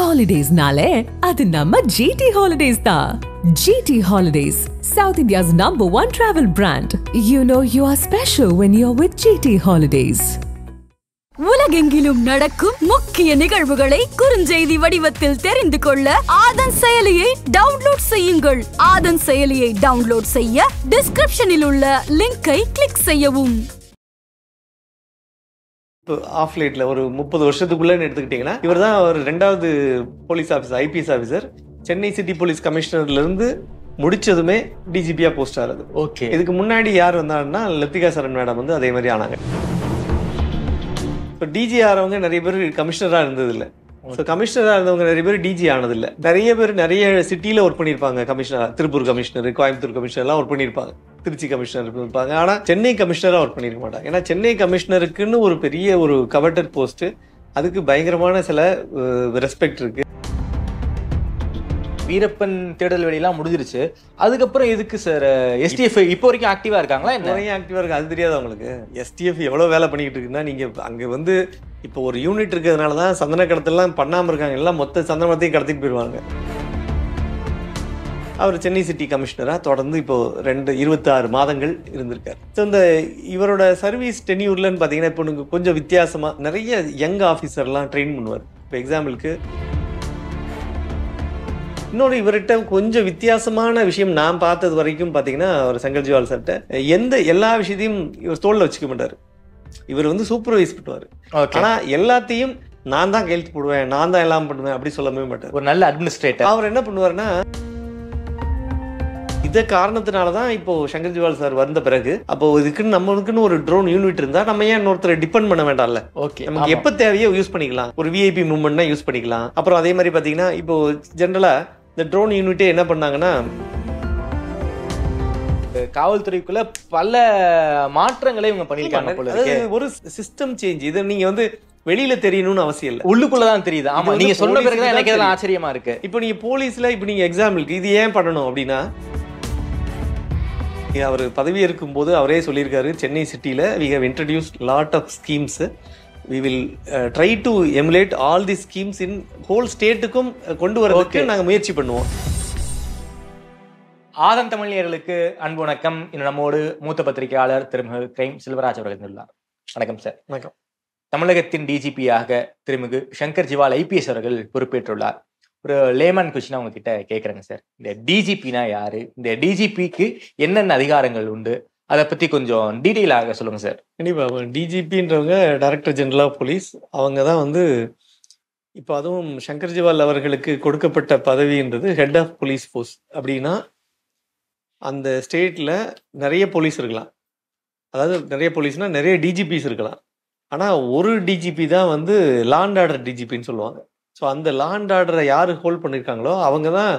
ஹாலிடேஸ்னாலே அது நம்ம ஜிடி ஹாலிடேஸ் தான் GT holidays south India's number one travel brand you know you are special when you are with GT holidays உலகெங்கிலும் நடக்கும் முக்கிய நிகழ்வுகளை குறுஞ்செய்தி வடிவத்தில் தெரிந்து கொள்ள ஆதன் செயலியை டவுன்லோட் செய்யுங்கள். ஆதன் செயலியை டவுன்லோட் செய்ய டிஸ்கிரிப்ஷனில் உள்ள லிங்கை கிளிக் செய்யவும். ஆஃப் லைட்ல ஒரு முப்பது வருஷத்துக்குள்ளன்னு எடுத்துக்கிட்டீங்கன்னா இவர் தான் ஒரு ரெண்டாவது police officer IPS officer Chennai city police கமிஷனர்ல இருந்து முடிச்சதுமே டிஜிபியா போஸ்ட் ஆகுது ஓகே இதுக்கு முன்னாடி யார் வந்தாங்கன்னா லத்திகா சரண் மேடம் வந்து அதே மாதிரி ஆனாங்க. இப்போ டிஜி ஆறவங்க நிறைய பேர் கமிஷனராக இருந்தது இல்லை ஸோ கமிஷனராக இருந்தவங்க நிறைய பேர் டிஜி ஆனதில்லை. நிறைய பேர் நிறைய சிட்டியில் ஒர்க் பண்ணியிருப்பாங்க. கமிஷனர் திருப்பூர் கமிஷனர் கோயம்புத்தூர் கமிஷனர்லாம் ஒர்க் பண்ணியிருப்பாங்க. திருச்சி கமிஷனர் இருப்பாங்க ஆனால் சென்னை கமிஷனராக ஒர்க் பண்ணியிருக்க மாட்டாங்க. ஏன்னா சென்னை கமிஷனருக்குன்னு ஒரு பெரிய ஒரு கவர்டர் போஸ்ட்டு அதுக்கு பயங்கரமான சில ரெஸ்பெக்ட் இருக்குது வீரப்பன் தேடல் வெளியெல்லாம் முடிஞ்சிருச்சு. அதுக்கப்புறம் எதுக்கு சார் எஸ்டிஎஃப் இப்போ வரைக்கும் ஆக்டிவா இருக்காங்களா என்ன? நிறைய ஆக்டிவா இருக்கு? அது தெரியாது உங்களுக்கு? எஸ்டிஎஃப் எவ்வளவு வேலை பண்ணிக்கிட்டு இருக்குன்னா நீங்க அங்க வந்து இப்போ ஒரு யூனிட் இருக்கிறதுனால தான் சந்தன கடத்தலாம் பண்ணாம இருக்காங்க. எல்லாம் மொத்த சந்தனத்தையும் கடத்திட்டு போயிடுவாங்க. அவர் சென்னை சிட்டி கமிஷனராக தொடர்ந்து இப்போ ரெண்டு இருபத்தாறு மாதங்கள் இருந்திருக்கார். ஸோ இந்த இவரோட சர்வீஸ் டென்யூர்லன்னு பார்த்தீங்கன்னா இப்போ கொஞ்சம் வித்தியாசமாக நிறைய யங் ஆஃபீஸர்லாம் ட்ரெயின் பண்ணுவார். இப்போ எக்ஸாம்பிளுக்கு இன்னொரு இவர்கிட்ட கொஞ்சம் வித்தியாசமான விஷயம் நான் பார்த்தது வரைக்கும் பார்த்தீங்கன்னா அவர் செங்கல் ஜிவால் சார்ட்ட எந்த எல்லா விஷயத்தையும் இவர் தோல்ல வச்சுக்க மாட்டார். இவர் வந்து சூப்பர்வைஸ் பண்ணுவார். ஓகே ஆனா எல்லாத்தையும் நான் தான் கையெழுத்து போடுவேன் நான் தான் எல்லாம் பண்ணுவேன் அப்படி சொல்லவே மாட்டார். ஒரு நல்ல அட்மினிஸ்ட்ரேட்டர் அவர் என்ன பண்ணுவாருன்னா இத காரணத்தினால தான் இப்போ சங்கர் ஜிவால் சார் வந்த பிறகு அப்போ இதுக்குன்னு நம்மளுக்குன்னு ஒரு ட்ரோன் யூனிட் இருந்தா நம்ம ஏன் இன்னொருத்தரை டிபெண்ட் பண்ண வேண்டாம்ல? ஓகே நமக்கு எப்ப தேவையோ யூஸ் பண்ணிக்கலாம். ஒரு விஐபி மூவ்மெண்ட்னா யூஸ் பண்ணிக்கலாம். அப்புறம் அதே மாதிரி பாத்தீங்கன்னா இப்போ ஜென்ரலா இந்த ட்ரோன் யூனிட்டே என்ன பண்ணாங்கன்னா காவல்துறைக்குள்ள பல மாற்றங்களை இவங்க அதாவது ஒரு சிஸ்டம் சேஞ்ச் இது நீங்க வந்து வெளியில தெரியணும்னு அவசியம் இல்லை. உள்ளுக்குள்ளதான் தெரியுது. ஆமா நீங்க சொன்ன பிறகுதான் தான் எனக்கு இதெல்லாம். ஆச்சரியமா இருக்கு. இப்போ நீங்க போலீஸ்ல இப்போ நீங்க எக்ஸாம்பிளுக்கு இது ஏன் பண்ணணும் அப்படின்னா அவர் பதவி இருக்கும் போது அவரே சொல்லியிருக்காரு சென்னை சிட்டில we have introduce lot of schemes we will try to emulate all the schemes in whole ஸ்டேட்டுக்கும் கொண்டு வரதுக்கு Okay. நாங்க முயற்சி பண்ணுவோம். ஆதன் தமிழியர்களுக்கு அன்பு வணக்கம். இன்று நம்மோடு மூத்த பத்திரிகையாளர் திருமிகு கிரைம் செல்வராஜ் அவர்கள் உள்ளார் வணக்கம் சார். வணக்கம். தமிழகத்தின் டிஜிபியாக திருமிகு சங்கர் ஜிவால் ஐபிஎஸ் அவர்கள் பொறுப்பேற்றுள்ளார். ஒரு லேமன் கொஸ்டின் அவங்க கிட்ட கேக்குறேங்க சார். இந்த டிஜிபினா யாரு? இந்த டிஜிபிக்கு என்னென்ன அதிகாரங்கள் உண்டு? அதை பத்தி கொஞ்சம் டீட்டெயிலாக சொல்லுங்க சார் கண்டிப்பா டிஜிபின்றவங்க டைரக்டர் ஜெனரல் ஆஃப் போலீஸ் அவங்க தான் வந்து இப்போ அதுவும் சங்கர் ஜிவால் அவர்களுக்கு கொடுக்கப்பட்ட பதவின்றது ஹெட் ஆஃப் போலீஸ் ஃபோர்ஸ் அப்படின்னா அந்த ஸ்டேட்ல நிறைய போலீஸ் இருக்கலாம். அதாவது நிறைய போலீஸ்னா நிறைய டிஜிபிஸ் இருக்கலாம். ஆனால் ஒரு டிஜிபி தான் வந்து லாண்ட் ஆர்டர் டிஜிபின்னு சொல்லுவாங்க. ஸோ அந்த லாண்ட் ஆர்டரை யார் ஹோல்ட் பண்ணியிருக்காங்களோ அவங்க தான்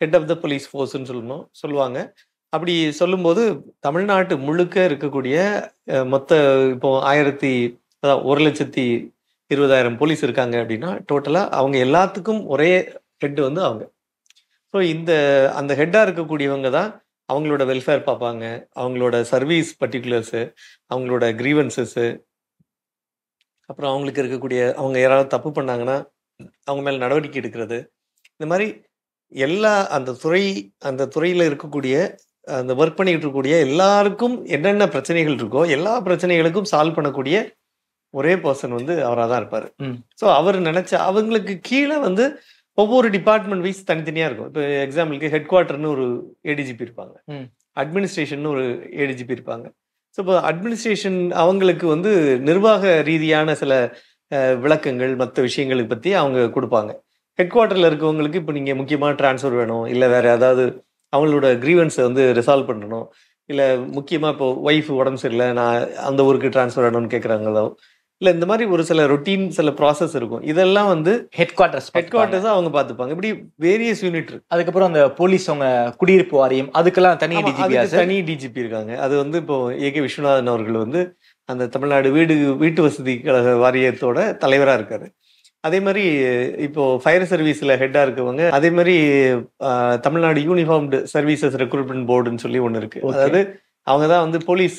ஹெட் ஆஃப் த போலீஸ் ஃபோர்ஸ்னு சொல்லணும் சொல்லுவாங்க. அப்படி சொல்லும்போது தமிழ்நாட்டு முழுக்க இருக்கக்கூடிய மொத்த இப்போ ஆயிரத்தி ஒரு லட்சத்தி இருபதாயிரம் போலீஸ் இருக்காங்க அப்படின்னா டோட்டலாக அவங்க எல்லாத்துக்கும் ஒரே ஹெட் வந்து அவங்க. ஸோ இந்த அந்த ஹெட்டாக இருக்கக்கூடியவங்க தான் அவங்களோட வெல்ஃபேர் பார்ப்பாங்க அவங்களோட சர்வீஸ் பர்டிகுலர்ஸு அவங்களோட க்ரீவன்சஸ்ஸு அப்புறம் அவங்களுக்கு இருக்கக்கூடிய அவங்க யாராவது தப்பு பண்ணாங்கன்னா அவங்க மேலே நடவடிக்கை எடுக்கிறது. இந்த மாதிரி எல்லா அந்த துறை அந்த துறையில் இருக்கக்கூடிய அந்த ஒர்க் பண்ணிட்டு இருக்கக்கூடிய எல்லாருக்கும் என்னென்ன பிரச்சனைகள் இருக்கோ எல்லா பிரச்சனைகளுக்கும் சால்வ் பண்ணக்கூடிய ஒரே பர்சன் வந்து அவராக தான் இருப்பார். ஸோ அவர் நினைச்ச அவங்களுக்கு கீழே வந்து ஒவ்வொரு டிபார்ட்மெண்ட் வைஸ் தனித்தனியாக இருக்கும். இப்போ எக்ஸாம்பிளுக்கு ஹெட் குவார்ட்டர்னு ஒரு ஏடிஜிபி இருப்பாங்க. அட்மினிஸ்ட்ரேஷன் ஒரு ஏடிஜிபி இருப்பாங்க. ஸோ இப்போ அட்மினிஸ்ட்ரேஷன் அவங்களுக்கு வந்து நிர்வாக ரீதியான சில விளக்கங்கள் மற்ற விஷயங்களை பற்றி அவங்க கொடுப்பாங்க. ஹெட் குவார்ட்டரில் இருக்கவங்களுக்கு இப்போ நீங்கள் முக்கியமாக ட்ரான்ஸ்ஃபர் வேணும் இல்லை வேற ஏதாவது அவங்களோட க்ரீவன்ஸை வந்து ரிசால்வ் பண்ணணும். இல்லை முக்கியமாக இப்போ ஒய்ஃப் உடம்பு சரியில்லை நான் அந்த ஊருக்கு ட்ரான்ஸ்ஃபர் வேணும்னு கேட்குறாங்களோ இல்லை இந்த மாதிரி ஒரு சில ரொட்டீன் சில ப்ராசஸ் இருக்கும். இதெல்லாம் வந்து ஹெட் குவார்டர்ஸ் ஹெட் குவார்ட்டர்ஸாக அவங்க பார்த்துப்பாங்க. இப்படி வேரியஸ் யூனிட் இருக்கு. அதுக்கப்புறம் அந்த போலீஸ் அவங்க குடியிருப்பு வாரியம் அதுக்கெல்லாம் தனி சார்? தனி டிஜிபி இருக்காங்க. அது வந்து இப்போ ஏ கே விஸ்வநாதன் அவர்கள் வந்து அந்த தமிழ்நாடு வீடு வீட்டு வசதி கழக வாரியத்தோட தலைவரா இருக்காரு. அதே மாதிரி இப்போ ஃபயர் சர்வீஸ்ல ஹெட்டா இருக்கவங்க அதே மாதிரி தமிழ்நாடு யூனிஃபார்ம்டு சர்வீசஸ் ரெக்ரூட்மெண்ட் போர்டுன்னு சொல்லி ஒன்று இருக்கு. அதாவது அவங்க தான் வந்து போலீஸ்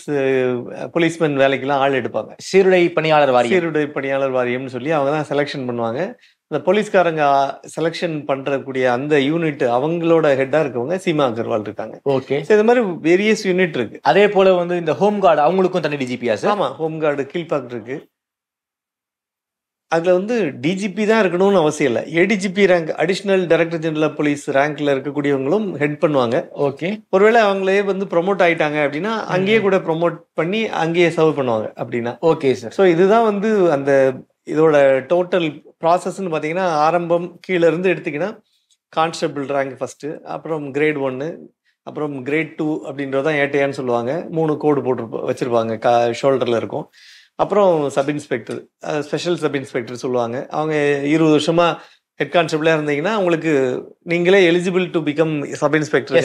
போலீஸ்மேன் வேலைக்கெல்லாம் ஆள் எடுப்பாங்க. சீருடை பணியாளர் வாரியம். சீருடை பணியாளர் வாரியம்னு சொல்லி அவங்க தான் செலெக்ஷன் பண்ணுவாங்க அந்த போலீஸ்காரங்க செலெக்ஷன் பண்றக்கூடிய அந்த யூனிட் அவங்களோட ஹெட்டா இருக்கவங்க சீமா அகர்வால் இருக்காங்க. ஓகே. இந்த மாதிரி வேரியஸ் யூனிட் இருக்கு. அதே போல வந்து இந்த ஹோம் கார்டு அவங்களுக்கும் தனி டிஜிபியா சார் ஆமா ஹோம் கார்டு கீழ்பாக் இருக்கு. அதுல வந்து டிஜிபி தான் இருக்கணும்னு அவசியம் இல்லை. ADGP rank additional director general of police ரேங்க்ல இருக்கக்கூடியவங்களும் ஹெட் பண்ணுவாங்க. ஓகே ஒருவேளை அவங்களே வந்து ப்ரொமோட் ஆயிட்டாங்க அப்படின்னா அங்கேயே கூட ப்ரொமோட் பண்ணி அங்கேயே சர்வ் பண்ணுவாங்க அப்படின்னா. ஓகே சார் ஸோ இதுதான் வந்து அந்த இதோட டோட்டல் ப்ராசஸ்ன்னு பார்த்தீங்கன்னா ஆரம்பம் கீழே இருந்து எடுத்தீங்கன்னா கான்ஸ்டபிள் ரேங்க் ஃபர்ஸ்ட் அப்புறம் கிரேட் ஒன்னு அப்புறம் கிரேட் டூ அப்படின்றதான் ஏட்டையான்னு சொல்லுவாங்க. மூணு கோடு போட்டு வச்சிருப்பாங்க கா ஷோல்டர்ல இருக்கும். அப்புறம் sub inspector special sub inspector சொல்லுவாங்க. அவங்க இருபது வருஷமா ஹெட் கான்ஸ்டபிளா இருந்தீங்கன்னா உங்களுக்கு நீங்களே eligible to become sub inspector.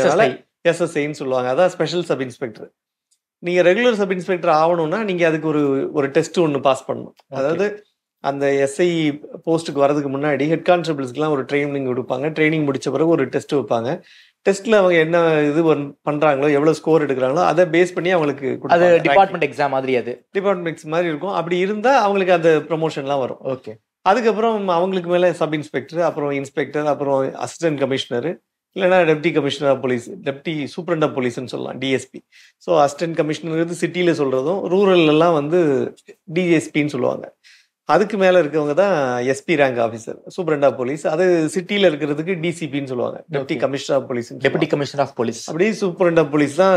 எஸ்எஸ்ஐன்னு சொல்லுவாங்க. அதான் ஸ்பெஷல் சப் இன்ஸ்பெக்டர் நீங்க ரெகுலர் சப் இன்ஸ்பெக்டர் ஆகணும்னா நீங்க அதுக்கு ஒரு ஒரு டெஸ்ட் ஒன்று பாஸ் பண்ணணும். அதாவது அந்த எஸ்ஐ போஸ்ட்டுக்கு வரதுக்கு முன்னாடி ஹெட் கான்ஸ்டபிள்ஸ்க்குலாம் ஒரு ட்ரைனிங் கொடுப்பாங்க. ட்ரைனிங் முடிச்ச பிறகு ஒரு டெஸ்ட் வைப்பாங்க. டெஸ்ட்ல அவங்க என்ன இது பண்றாங்களோ எவ்வளவு ஸ்கோர் எடுக்கிறாங்களோ அதை பேஸ் பண்ணி அவங்களுக்கு அது டிபார்ட்மெண்ட் எக்ஸாம் மாதிரி அது. டிபார்ட்மெண்ட்ஸ் மாதிரி இருக்கும். அப்படி இருந்தா அவங்களுக்கு அந்த ப்ரொமோஷன்லாம் வரும். ஓகே அதுக்கப்புறம் அவங்களுக்கு மேல சப் இன்ஸ்பெக்டர் அப்புறம் இன்ஸ்பெக்டர் அப்புறம் அசிஸ்டன்ட் கமிஷனர் இல்லைன்னா deputy commissioner of police deputy superintendent of போலீஸ்னு சொல்லலாம் டிஎஸ்பி ஸோ அசிஸ்டன்ட் கமிஷனர் சிட்டியில் சொல்றதும் ரூரல் எல்லாம் வந்து டிஎஸ்பின்னு சொல்லுவாங்க. அதுக்கு மேல இருக்கவங்க தான் SP rank officer superintendent police அது சிட்டியில் இருக்கிறதுக்கு டிசிபின்னு சொல்லுவாங்க. Deputy. Commissioner of police deputy commissioner of police அப்படியே சூப்பரண்ட் போலீஸ் தான்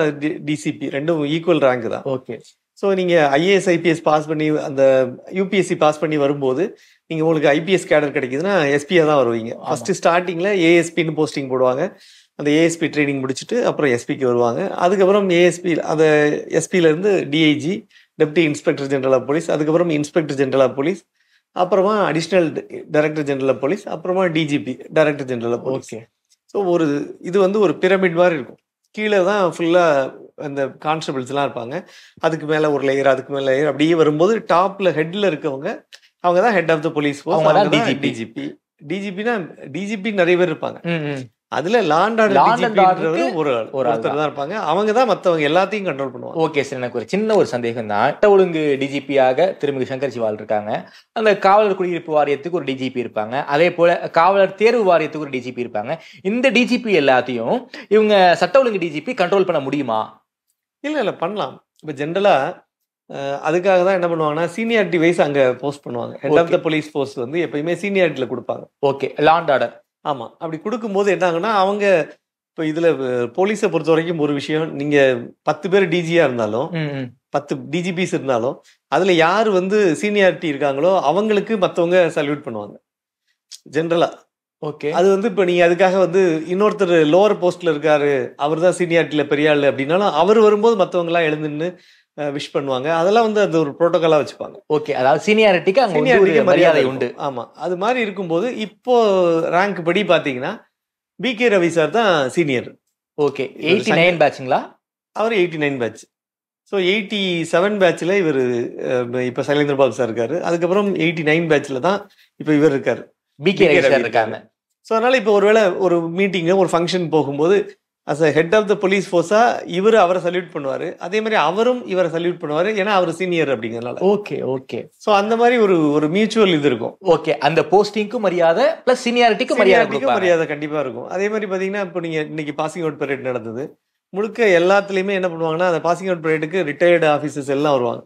டிசிபி ரெண்டும் ஈக்குவல் ரேங்க் தான். ஓகே ஸோ நீங்க ஐஏஎஸ் ஐபிஎஸ் பாஸ் பண்ணி அந்த யூபிஎஸ்சி பாஸ் பண்ணி வரும்போது நீங்க உங்களுக்கு ஐபிஎஸ் கேடர் கிடைக்குதுன்னா எஸ்பியா தான் வருவீங்க. ஃபர்ஸ்ட் ஸ்டார்டிங்ல ஏஎஸ்பின்னு போஸ்டிங் போடுவாங்க. அந்த ஏஎஸ்பி ட்ரைனிங் முடிச்சுட்டு அப்புறம் எஸ்பிக்கு வருவாங்க. அதுக்கப்புறம் ஏஎஸ்பி அந்த எஸ்பில இருந்து DIG deputy inspector general of police அதுக்கப்புறம் இன்ஸ்பெக்டர் ஜெனரல் ஆஃப் போலீஸ் அப்புறமா additional director general of police அப்புறமா DGP director general of police okay so ஒரு இது வந்து ஒரு பிரமிட் மாதிரி இருக்கும். கீழே தான் ஃபுல்லாக அந்த கான்ஸ்டபிள்ஸ்லாம் இருப்பாங்க. அதுக்கு மேலே ஒரு லேயர் அதுக்கு மேலே லேயர் அப்படியே வரும்போது டாப்ல ஹெட்ல இருக்கவங்க அவங்க தான் head of the police. DGP டிஜிபினா DGP நிறைய பேர் இருப்பாங்க. அதுல லாண்ட் ஒரு ஒருத்தர் தான். இருப்பாங்க. அவங்க தான் மத்தவங்க எல்லாத்தையும் கண்ட்ரோல் பண்ணுவாங்க. ஓகே சார் எனக்கு ஒரு சின்ன ஒரு சந்தேகம் தான். சட்ட ஒழுங்கு டிஜிபியாக திருமிகு சங்கர் சிவால் இருக்காங்க. அந்த காவலர் குடியிருப்பு வாரியத்துக்கு ஒரு டிஜிபி இருப்பாங்க. அதே போல காவலர் தேர்வு வாரியத்துக்கு ஒரு டிஜிபி இருப்பாங்க. இந்த டிஜிபி எல்லாத்தையும் இவங்க சட்ட ஒழுங்கு டிஜிபி கண்ட்ரோல் பண்ண முடியுமா? இல்ல இல்ல பண்ணலாம். இப்ப ஜென்ரலா அதுக்காக தான் என்ன பண்ணுவாங்கன்னா சீனியாரிட்டி வைஸ் அங்க போஸ்ட் பண்ணுவாங்க. Head of the police post வந்து எப்பயுமே சீனியாரிட்டில கொடுப்பாங்க. ஓகே லாண்ட் ஆர்டர் ஆமா. அப்படி கொடுக்கும்போது என்ன ஆகுன்னா அவங்க இப்போ இதுல போலீஸை பொறுத்த வரைக்கும் ஒரு விஷயம் நீங்க பத்து பேர் டிஜியா இருந்தாலும் பத்து டிஜிபிஸ் இருந்தாலும் அதுல யார் வந்து சீனியாரிட்டி இருக்காங்களோ அவங்களுக்கு மத்தவங்க சல்யூட் பண்ணுவாங்க. ஜென்ரலா ஓகே. அது வந்து இப்ப நீங்க அதுக்காக வந்து இன்னொருத்தர் லோவர் போஸ்ட்ல இருக்காரு அவர் தான் சீனியாரிட்டியில பெரிய ஆளு அப்படின்னாலும் அவர் வரும்போது மத்தவங்க எல்லாம் எழுந்துன்னு விஷ் பண்ணுவாங்க. அதெல்லாம் வந்து அது ஒரு புரோட்டோகாலா வச்சுப்பாங்க. ஓகே அதாவது சீனியாரிட்டிக்கு அங்க Seniority-க்கு மரியாதை. உண்டு. ஆமா. அது மாதிரி இருக்கும்போது இப்போ ரேங்க் படி பாத்தீங்கன்னா பி கே ரவி சார் தான் சீனியர் ஓகே எயிட்டி நைன் பேட்சுங்களா அவர் eighty nine batch so eighty seven பேட்ச்ல இவர் இப்போ சைலேந்திர பாபு சார் இருக்காரு. அதுக்கப்புறம் எயிட்டி நைன் பேட்ச்ல தான் இப்போ இவர் இருக்காரு. BK ரவி ரவி சார் இருக்காங்க. ஸோ அதனால இப்போ ஒருவேளை ஒரு மீட்டிங்கு ஒரு ஃபங்க்ஷன் போகும்போது as a head of the police ஃபோர்ஸா இவர் அவரை சல்யூட் பண்ணுவாரு. அதே மாதிரி அவரும் இவரை சல்யூட் பண்ணுவாரு. ஏன்னா அவர் சீனியர் அப்படிங்கறதுனால ஓகே ஓகே ஸோ அந்த மாதிரி ஒரு ஒரு மியூச்சுவல் இது இருக்கும். ஓகே அந்த போஸ்டிங்க்கும் மரியாதை பிளஸ் சீனியாரிட்டிக்கும் மரியாதை Seniority-க்கு கொடுப்பாங்க. மரியாதை கண்டிப்பா இருக்கும். அதே மாதிரி பாத்தீங்கன்னா இப்போ நீங்க இன்னைக்கு பாசிங் அவுட் பரேட் நடந்தது. முழுக்க எல்லாத்துலயுமே என்ன பண்ணுவாங்கன்னா அந்த பாசிங் அவுட் பரேட்டுக்கு ரிட்டையர்டு ஆஃபீஸர்ஸ் எல்லாம் வருவாங்க.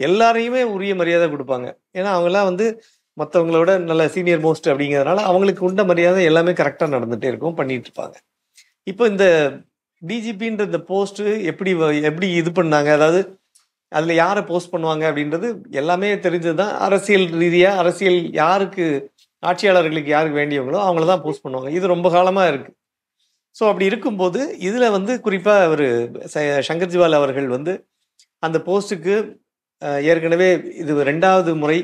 எல்லாரையுமே உரிய மரியாதை கொடுப்பாங்க. ஏன்னா அவங்க எல்லாம் வந்து மற்றவங்களோட நல்ல சீனியர் மோஸ்ட் அப்படிங்கிறதுனால அவங்களுக்கு உண்ட மரியாதை எல்லாமே கரெக்டாக நடந்துட்டே இருக்கும் பண்ணிட்டு இருப்பாங்க. இப்போ இந்த டிஜிபின்ற இந்த போஸ்ட் எப்படி வ- எப்படி இது பண்ணாங்க? அதாவது அதில் யாரை போஸ்ட் பண்ணுவாங்க அப்படின்றது எல்லாமே தெரிஞ்சது தான் அரசியல் ரீதியாக அரசியல் யாருக்கு ஆட்சியாளர்களுக்கு யாருக்கு வேண்டியவங்களோ அவங்கள தான் போஸ்ட் பண்ணுவாங்க. இது ரொம்ப காலமாக இருக்குது ஸோ அப்படி இருக்கும்போது இதில் வந்து குறிப்பாக அவர் சங்கர் ஜிவால் அவர்கள் வந்து அந்த போஸ்ட்டுக்கு ஏற்கனவே இது ரெண்டாவது முறை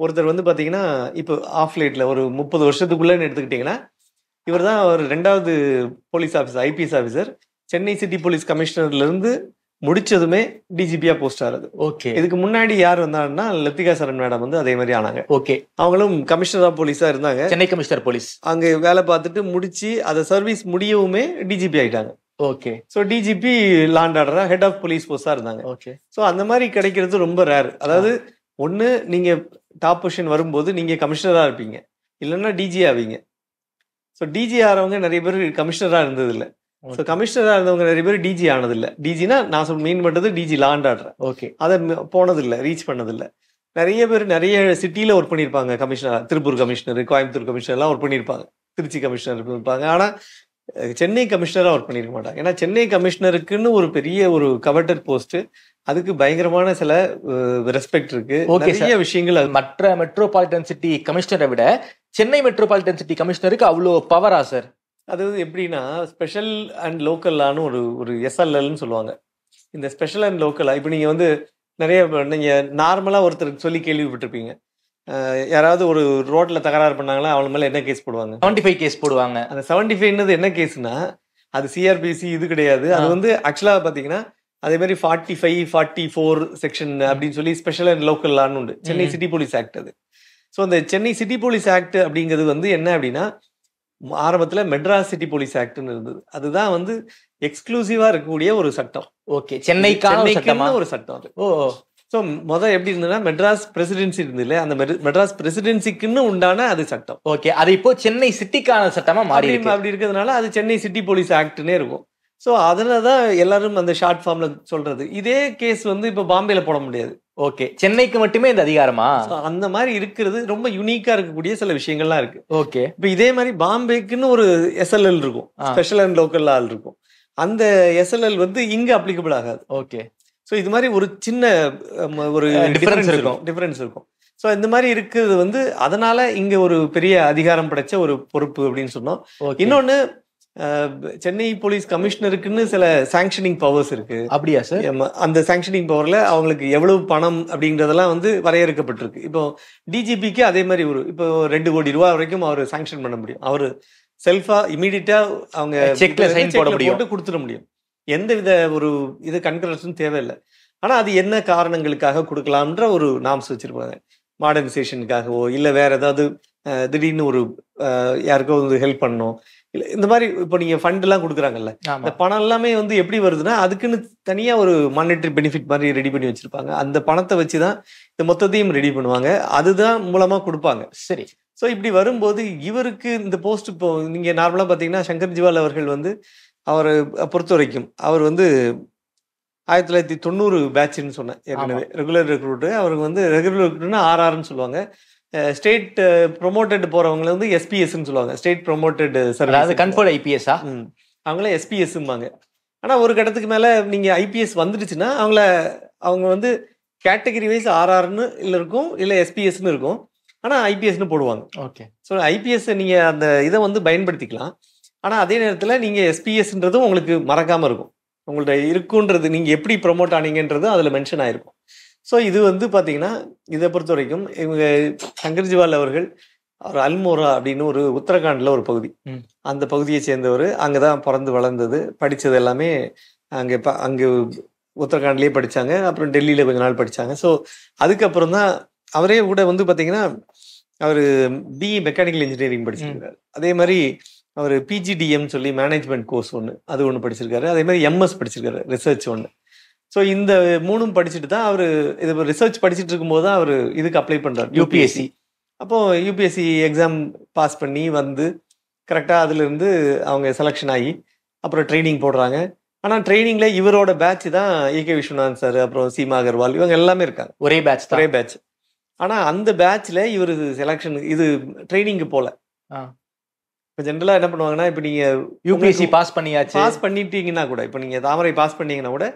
ஒருத்தர் வந்து பார்த்தீங்கன்னா இப்போ ஆஃப் லைட்டில் ஒரு முப்பது வருஷத்துக்குள்ளேன்னு எடுத்துக்கிட்டிங்கன்னா இவர் தான் ஒரு ரெண்டாவது police officer IPS officer Chennai city police கமிஷனர்ல இருந்து முடிச்சதுமே டிஜிபியா போஸ்ட் ஆறது ஓகே. இதுக்கு முன்னாடி யார் வந்தாங்கன்னா லத்திகா சரண் மேடம் வந்து அதே மாதிரி ஆனாங்க. ஓகே. அவங்களும் கமிஷனர் ஆஃப் போலீஸா இருந்தாங்க. சென்னை கமிஷனர் போலீஸ் அங்க வேலை பார்த்துட்டு முடிச்சு அதை சர்வீஸ் முடியவுமே டிஜிபி ஆயிட்டாங்க. Okay. So DGP law and ஆர்டரா head of police போஸ்டா இருந்தாங்க. ஓகே. ஸோ அந்த மாதிரி கிடைக்கிறது ரொம்ப ரேர் அதாவது ஒண்ணு நீங்க டாப் பொசிஷன் வரும்போது நீங்க கமிஷனரா இருப்பீங்க. இல்லைன்னா டிஜி ஆவீங்க. ஸோ டிஜி ஆறவங்க நிறைய பேர் கமிஷனராக இருந்ததில்ல. ஸோ கமிஷனராக இருந்தவங்க நிறைய பேர் டிஜி ஆனதில்லை. டிஜினா நான் சொல் மீன் பண்ணுறது டிஜி லாண்ட் ஆர்டர் ஓகே அதை போனதில்லை ரீச் பண்ணதில்லை. நிறைய பேர் நிறைய சிட்டியில் ஒர்க் பண்ணியிருப்பாங்க கமிஷனர் திருப்பூர் கமிஷனர் கோயம்புத்தூர் கமிஷனர்லாம் ஒர்க் பண்ணியிருப்பாங்க. திருச்சி கமிஷனர் இருப்பாங்க. ஆனால் சென்னை கமிஷனராக ஒர்க் பண்ணியிருக்க மாட்டாங்க. ஏன்னா சென்னை கமிஷனருக்குன்னு ஒரு பெரிய ஒரு கவர்டர் போஸ்ட் அதுக்கு பயங்கரமான சில ரெஸ்பெக்ட் இருக்கு. நிறைய விஷயங்கள் மற்ற மெட்ரோபாலிட்டன் சிட்டி கமிஷனரை விட சென்னை மெட்ரோபாலிட்டன் சிட்டி கமிஷனருக்கு அவ்வளோ பவரா சார் அதாவது எப்படின்னா ஸ்பெஷல் அண்ட் லோக்கல்லான்னு ஒரு ஒரு எஸ்எல்எல்னு சொல்லுவாங்க. இந்த ஸ்பெஷல் அண்ட் லோக்கலா இப்போ நீங்கள் வந்து நிறைய இப்ப நீங்க நார்மலா ஒருத்தர் சொல்லி கேள்விப்பட்டிருப்பீங்க. யாராவது ஒரு ரோட்ல தகராறு பண்ணாங்களா அவன் மேல என்ன கேஸ் போடுவாங்க? செவன்டி ஃபைவ் கேஸ் போடுவாங்க. அந்த செவன்டி ஃபைவ்னது என்ன கேஸ்னா அது சிஆர்பிசி இது கிடையாது. அது. வந்து ஆக்சுவலா பாத்தீங்கன்னா அதே மாதிரி forty five forty four section அப்படின்னு சொல்லி ஸ்பெஷல் அண்ட் லோக்கல் லான்னு உண்டு. சென்னை. சிட்டி போலீஸ் ஆக்ட் அது. ஸோ அந்த சென்னை சிட்டி போலீஸ் ஆக்ட் அப்படிங்கிறது வந்து என்ன அப்படின்னா ஆரம்பத்துல மெட்ராஸ் சிட்டி போலீஸ் ஆக்ட்னு இருந்தது. அதுதான் வந்து எக்ஸ்க்ளூசிவா இருக்கக்கூடிய ஒரு சட்டம். ஓகே சென்னைக்கான ஒரு சட்டமா? அது. ஓ ஸோ மொதல் எப்படி இருந்ததுன்னா மெட்ராஸ் பிரசிடென்சி இருந்ததுல அந்த மெட்ர- மெட்ராஸ் பிரசிடென்சிக்குன்னு உண்டான அது சட்டம். ஓகே அது இப்போ சென்னை சிட்டிக்கான சட்டமா மாறி அப்படி இருக்கு. அப்படி இருக்கிறதுனால அது சென்னை சிட்டி போலீஸ் ஆக்ட்னே இருக்கும். ஸோ அதில் தான் எல்லாரும் அந்த ஷார்ட் ஃபார்ம்ல சொல்றது. இதே கேஸ் வந்து இப்போ பாம்பேல போட முடியாது. ஓகே. சென்னைக்கு மட்டுமே இந்த அதிகாரமா? அந்த மாதிரி இருக்கிறது ரொம்ப யூனிக்கா இருக்கக்கூடிய சில விஷயங்கள்லாம் இருக்கு. ஓகே. இப்போ இதே மாதிரி பாம்பேக்குன்னு ஒரு எஸ்எல்எல் இருக்கும். ஸ்பெஷல் அண்ட் லோக்கல் ஆள் இருக்கும். அந்த எஸ்எல்எல் வந்து இங்க அப்ளிகபிள் ஆகாது. ஓகே. ஸோ இது மாதிரி ஒரு சின்ன ஒரு டிஃபரன்ஸ் இருக்கும். டிஃபரன்ஸ் இருக்கும். ஸோ இந்த மாதிரி இருக்கிறது வந்து அதனால இங்க ஒரு பெரிய அதிகாரம் படைச்ச ஒரு பொறுப்பு அப்படின்னு சொன்னோம். இன்னொன்னு சென்னை போலீஸ் கமிஷனருக்குன்னு சில சாங்ஷனிங் பவர்ஸ் இருக்கு. அப்படியா சார் அந்த சாங்ஷனிங் பவர்ல அவங்களுக்கு எவ்வளவு பணம் அப்படிங்கறதெல்லாம் வந்து வரையறுக்கப்பட்டிருக்கு. இப்போ டிஜிபிக்கு அதே மாதிரி ஒரு இப்போ ரெண்டு கோடி ரூபாய் வரைக்கும் அவர் சாங்ஷன் பண்ண முடியும். அவர் செல்ஃபா இமீடியட்டா அவங்க sign checkல போட முடியும். போட்டு கொடுத்துட முடியும். எந்த வித ஒரு இது கன்கரன்ஸும் தேவையில்லை. ஆனா அது என்ன காரணங்களுக்காக கொடுக்கலாம்ன்ற ஒரு நாம்ஸ் வச்சிருப்பாங்க மாடர்னைசேஷனுக்காகவோ இல்ல வேற ஏதாவது திடீர்னு ஒரு யாருக்கோ வந்து ஹெல்ப் பண்ணணும். இல்ல இந்த மாதிரி இப்போ நீங்க ஃபண்ட் எல்லாம் கொடுக்குறாங்கல்ல இந்த பணம் எல்லாமே வந்து எப்படி வருதுன்னா அதுக்குன்னு தனியா ஒரு மானிட்டரி பெனிஃபிட் மாதிரி ரெடி பண்ணி வச்சிருப்பாங்க. அந்த பணத்தை வச்சு தான் இந்த மொத்தத்தையும் ரெடி பண்ணுவாங்க. அதுதான் மூலமா கொடுப்பாங்க. சரி. ஸோ இப்படி வரும்போது இவருக்கு இந்த போஸ்ட் இப்போ நீங்க நார்மலா பாத்தீங்கன்னா சங்கர் ஜிவால் அவர்கள் வந்து அவரை பொறுத்த வரைக்கும் அவர் வந்து ஆயிரத்தி தொள்ளாயிரத்தி தொண்ணூறு பேட்ச்னு சொன்னேன் ஏற்கனவே. ரெகுலர் ரெக்ரூட்டு அவருக்கு வந்து ரெகுலர் ரெக்ரூட்னா ஆர்ஆர்னு சொல்லுவாங்க. ஸ்டேட் ப்ரொமோட்டட் போறவங்களை வந்து எஸ்பிஎஸ்ன்னு சொல்லுவாங்க. ஸ்டேட் ப்ரொமோட்டட் அதாவது சர்வீஸ் கன்ஃபர்ட் ஐபிஎஸ்ஸா. அவங்கள எஸ்பிஎஸ்ம்பாங்க ஆனா ஒரு கட்டத்துக்கு மேல நீங்க ஐபிஎஸ் வந்துடுச்சுன்னா அவங்கள அவங்க வந்து கேட்டகரி வைஸ் ஆர்ஆர்னு இல்ல இருக்கும் இல்ல எஸ்பிஎஸ்னு இருக்கும். ஆனா ஐபிஎஸ்னு போடுவாங்க. ஓகே. ஸோ ஐபிஎஸ் நீங்க அந்த இதை வந்து பயன்படுத்திக்கலாம். ஆனா அதே நேரத்துல நீங்க எஸ்பிஎஸ்ன்றதும் உங்களுக்கு மறக்காம இருக்கும். உங்கள்ட்ட இருக்குன்றது நீங்க எப்படி ப்ரொமோட் ஆனீங்கன்றதும் அதுல மென்ஷன் ஆயிருக்கும். ஸோ இது வந்து பாத்தீங்கன்னா இதை பொறுத்த வரைக்கும் இவங்க சங்கர் ஜிவால் அவர்கள் அவர் அல்மோரா அப்படின்னு ஒரு உத்தரகாண்ட்ல ஒரு பகுதி. அந்த பகுதியை சேர்ந்தவர். அங்கதான் பிறந்து வளர்ந்தது. படிச்சது எல்லாமே அங்க ப- அங்க உத்தரகாண்ட்லயே படிச்சாங்க. அப்புறம் டெல்லியில கொஞ்ச நாள் படிச்சாங்க. ஸோ அதுக்கப்புறம் தான் அவரே கூட வந்து பாத்தீங்கன்னா அவர் பிஇ மெக்கானிக்கல் இன்ஜினியரிங் படிச்சிருக்காரு அதே மாதிரி அவர் பிஜிடிஎம் சொல்லி மேனேஜ்மெண்ட் கோர்ஸ் ஒன்று அது ஒன்று படிச்சிருக்காரு. அதே மாதிரி எம்எஸ் படிச்சிருக்காரு ரிசர்ச் ஒன்று ஸோ இந்த மூணும் படிச்சுட்டு தான் அவர் இது ரிசர்ச் படிச்சுட்டு இருக்கும்போது தான் அவர் இதுக்கு அப்ளை பண்றாரு. யூபிஎஸ்சி அப்போ யூபிஎஸ்சி எக்ஸாம் பாஸ் பண்ணி வந்து கரெக்டாக அதுலேருந்து அவங்க செலெக்ஷன் ஆகி அப்புறம் ட்ரைனிங் போடுறாங்க. ஆனால் ட்ரைனிங்ல இவரோட பேட்ச் தான் ஏகே விஸ்வநாத் சார் அப்புறம் சீமா அகர்வால் இவங்க எல்லாமே இருக்காங்க. ஒரே பேட்ச் ஒரே பேட்ச் ஆனால் அந்த பேட்ச்ல இவர் செலெக்ஷன் இது ட்ரைனிங்க்கு போல. இப்போ ஜென்ரலாக என்ன பண்ணுவாங்கன்னா இப்போ நீங்க யூபிஎஸ்சி பாஸ் பண்ணியாச்சு. பாஸ் பண்ணிட்டீங்கன்னா கூட இப்போ நீங்க தாமரை பாஸ் பண்ணீங்கன்னா கூட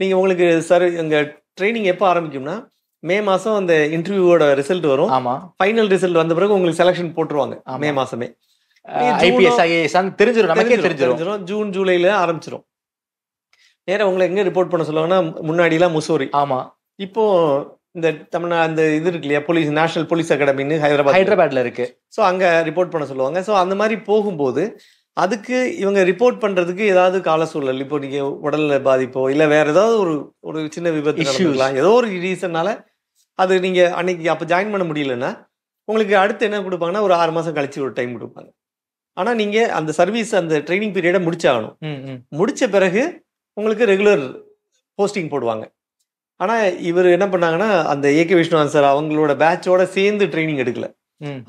நீங்க உங்களுக்கு சார் எங்க ட்ரைனிங் எப்போ ஆரம்பிக்கும்னா மே மாசம் அந்த இன்டர்வியூவோட ரிசல்ட் வரும். ஆமா. ஃபைனல் ரிசல்ட் வந்த பிறகு உங்களுக்கு செலெக்ஷன் போட்டுருவாங்க. மே மாசமே. நீங்க ஐபிஎஸ் ஐஏஎஸ் தெரிஞ்சிடும் நமக்கே தெரிஞ்சிடும். ஜூன் ஜூலைல ஆரம்பிச்சிரும். நேரா உங்களை எங்க ரிப்போர்ட் பண்ண சொல்லுவாங்கன்னா முன்னாடி எல்லாம் முசோரி ஆமா. இப்போ இந்த தமிழ்நா அந்த இது இருக்கு இல்லையா போலீஸ் நேஷனல் போலீஸ் அகாடமின்னு ஹைதராபாத் ஹைதராபாத்ல இருக்கு. ஸோ அங்க ரிப்போர்ட் பண்ண சொல்லுவாங்க. ஸோ அந்த மாதிரி போகும்போது அதுக்கு இவங்க ரிப்போர்ட் பண்றதுக்கு ஏதாவது கால சூழல் இப்போ நீங்க உடல்ல பாதிப்போ இல்ல வேற ஏதாவது ஒரு ஒரு சின்ன விபத்து. நடந்துக்கலாம் ஏதோ ஒரு ரீசன்னால அது நீங்க அன்னைக்கு அப்ப ஜாயின் பண்ண முடியலன்னா உங்களுக்கு அடுத்து என்ன கொடுப்பாங்கன்னா ஒரு ஆறு மாசம் கழிச்சு ஒரு டைம் கொடுப்பாங்க ஆனா நீங்க அந்த சர்வீஸ் அந்த ட்ரைனிங் பீரியடை முடிச்சாகணும் ம், ம். முடிச்ச பிறகு உங்களுக்கு ரெகுலர் போஸ்டிங் போடுவாங்க ஆனா இவர் என்ன பண்ணாங்கன்னா அந்த ஏகே விஸ்வநாத் சார் அவங்களோட பேட்சோட சேர்ந்து ட்ரைனிங் எடுக்கல.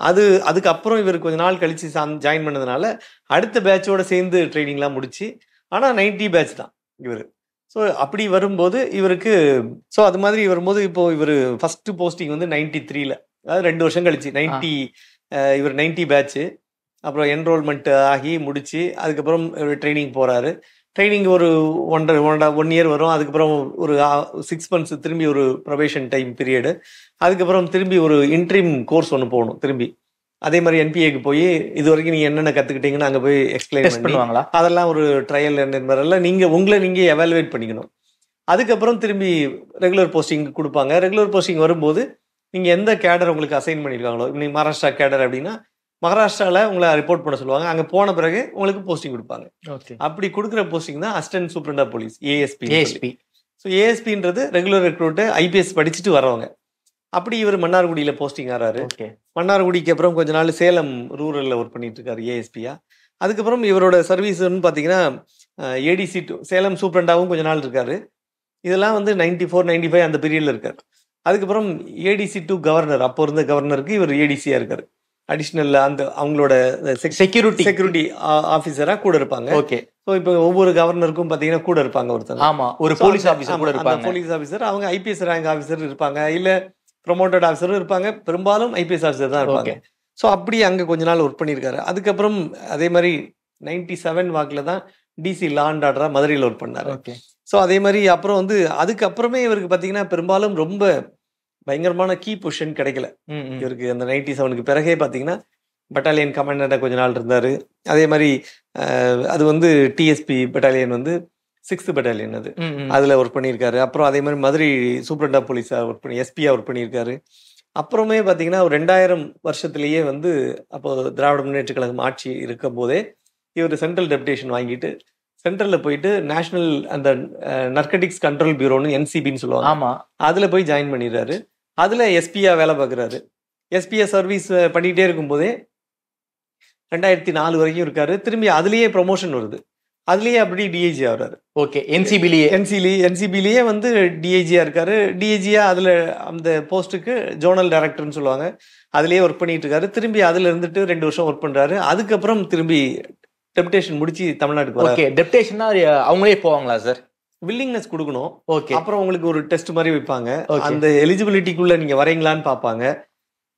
அது அதுக்கப்புறம் இவர் கொஞ்ச நாள் கழிச்சு ஜாயின் பண்ணதுனால அடுத்த பேட்சோட சேர்ந்து ட்ரைனிங்லாம் முடிச்சு. ஆனா 90 பேட்ச் தான் இவர். ஸோ அப்படி வரும்போது இவருக்கு ஸோ அது மாதிரி வரும்போது இப்போ இவர் ஃபர்ஸ்ட் போஸ்டிங் வந்து நைன்டி த்ரீல அதாவது ரெண்டு வருஷம் கழிச்சு நைன்டி இவர் நைன்டி பேட்ச் அப்புறம் என்ரோல்மெண்ட் ஆகி முடிச்சு அதுக்கப்புறம் ட்ரைனிங் போறாரு. ட்ரைனிங் ஒரு ஒன்றரை ஒன்றா ஒன் இயர் வரும். அதுக்கப்புறம் ஒரு சிக்ஸ் மந்த்ஸ் திரும்பி ஒரு ப்ரொபேஷன் டைம் பீரியடு அதுக்கப்புறம் திரும்பி ஒரு இன்ட்ரீம் கோர்ஸ் ஒன்று போகணும் திரும்பி. அதே மாதிரி என்பிஏக்கு போய் இது வரைக்கும் நீங்க என்னென்ன கத்துக்கிட்டீங்கன்னு அங்க போய் எக்ஸ்பிளைன் பண்ணுவாங்களா? அதெல்லாம் ஒரு ட்ரையல் எல்லாம் நீங்க உங்களை நீங்க எவாலுவேட் பண்ணிக்கணும். அதுக்கப்புறம் திரும்பி ரெகுலர் போஸ்டிங் கொடுப்பாங்க. ரெகுலர் போஸ்டிங் வரும்போது நீங்க எந்த கேடர் உங்களுக்கு அசைன் பண்ணிருக்காங்களோ நீங்க மகாராஷ்டிரா கேடர் அப்படின்னா மகாராஷ்டிரால உங்களை ரிப்போர்ட் பண்ண சொல்லுவாங்க. அங்க போன பிறகு உங்களுக்கு போஸ்டிங் கொடுப்பாங்க. ஓகே அப்படி கொடுக்குற போஸ்டிங் தான் அசிஸ்டன்ட் சூப்பரண்டா போலீஸ் ஏஎஸ்பி ஏஎஸ்பி ஸோ ஏஎஸ்பின்றது ரெகுலர் ரெக்ரூட்டு ஐபிஎஸ் படிச்சுட்டு வரவங்க அப்படி இவர் மன்னார்குடியில போஸ்டிங் ஆறாரு. மன்னார்குடிக்கு அப்புறம் கொஞ்ச நாள் சேலம் ரூரல்ல ஒர்க் பண்ணிட்டு இருக்காரு ஏஎஸ்பியா அதுக்கப்புறம் இவரோட சர்வீஸ்னு பார்த்தீங்கன்னா ஏடிசி டூ சேலம் சூப்பரண்டாவும் கொஞ்ச நாள் இருக்காரு. இதெல்லாம் வந்து நைன்டி ஃபோர் நைன்டி ஃபைவ் அந்த பீரியட்ல இருக்காரு. அதுக்கப்புறம் ஏடிசி டூ கவர்னர் அப்போ இருந்த கவர்னருக்கு இவர் ஏடிசியா இருக்காரு. அடிஷ்னல் அந்த அவங்களோட செக்யூரிட்டி செக்யூரிட்டி ஆஃபீஸரா கூட இருப்பாங்க. ஓகே ஸோ இப்போ ஒவ்வொரு கவர்னருக்கும் பார்த்தீங்கன்னா கூட இருப்பாங்க ஒருத்தர் ஆமா ஒரு போலீஸ் ஆபீசர் கூட இருப்பாங்க. போலீஸ் ஆஃபீஸர் அவங்க ஐபிஎஸ் ரேங்க் ஆஃபீஸர் இருப்பாங்க. இல்ல ப்ரொமோட்டட் ஆஃபீஸரும் இருப்பாங்க. பெரும்பாலும் ஐபிஎஸ் ஆஃபீஸர் தான் இருப்பாங்க. ஸோ அப்படி அங்க கொஞ்ச நாள் ஒர்க் பண்ணியிருக்காரு. அதுக்கப்புறம் அதே மாதிரி நைன்டி செவன் வாக்கில் தான் டிசி லா அண்ட் ஆர்டரா மதுரையில் ஒர்க் பண்ணாரு. ஓகே ஸோ அதே மாதிரி அப்புறம் வந்து அதுக்கப்புறமே இவருக்கு பார்த்தீங்கன்னா பெரும்பாலும் ரொம்ப பயங்கரமான கீ பொசிஷன் கிடைக்கல. இவருக்கு அந்த நைன்டி செவனுக்கு பிறகே பார்த்தீங்கன்னா பட்டாலியன் கமாண்டண்டாக கொஞ்ச நாள் இருந்தார். அதே மாதிரி அது வந்து டிஎஸ்பி பட்டாலியன் வந்து சிக்ஸ்த் பட்டாலியன் அது. அதில் ஒர்க் பண்ணியிருக்காரு. அப்புறம் அதே மாதிரி மதுரை சூப்பரண்டா போலீஸாக ஒர்க் பண்ணி எஸ்பியாக ஒர்க் பண்ணியிருக்காரு. அப்புறமே பார்த்தீங்கன்னா ஒரு ரெண்டாயிரம் வருஷத்துலேயே வந்து அப்போ திராவிட முன்னேற்ற கழகம் ஆட்சி இருக்கும் போதே இவர் சென்ட்ரல் டெப்டேஷன் வாங்கிட்டு சென்ட்ரலில் போயிட்டு நேஷனல் அந்த நர்கட்டிக்ஸ் கண்ட்ரோல் பியூரோன்னு என்சிபின்னு சொல்லுவாங்க. ஆமா. அதில் போய் ஜாயின் பண்ணிடுறாரு. அதில் எஸ்பியா வேலை பார்க்குறாரு. எஸ்பியா சர்வீஸ் பண்ணிகிட்டே இருக்கும்போதே ரெண்டாயிரத்தி நாலு வரைக்கும் இருக்காரு. திரும்பி அதுலேயே ப்ரொமோஷன் வருது. அதுலேயே அப்படி டிஐஜி ஆகுறாரு. ஓகே என்சிபிலியே என்சிலி என்சிபிலேயே வந்து டிஐஜியா இருக்காரு. டிஐஜியா அதுல அந்த போஸ்ட்டுக்கு ஜோனல் டைரக்டர்னு சொல்லுவாங்க. அதுலயே ஒர்க் பண்ணிட்டு இருக்காரு. திரும்பி அதுல இருந்துட்டு ரெண்டு வருஷம் ஒர்க் பண்றாரு. அதுக்கப்புறம் திரும்பி டெப்டேஷன் முடிச்சு தமிழ்நாட்டுக்கு ஓகே டெப்டேஷன்னா அவங்களே போவாங்களா சார் வில்லிங்னஸ் கொடுக்கணும். ஓகே அப்புறம் உங்களுக்கு ஒரு டெஸ்ட் மாதிரி வைப்பாங்க. அந்த எலிஜிபிலிட்டிக்குள்ள நீங்க வரீங்களான்னு பார்ப்பாங்க.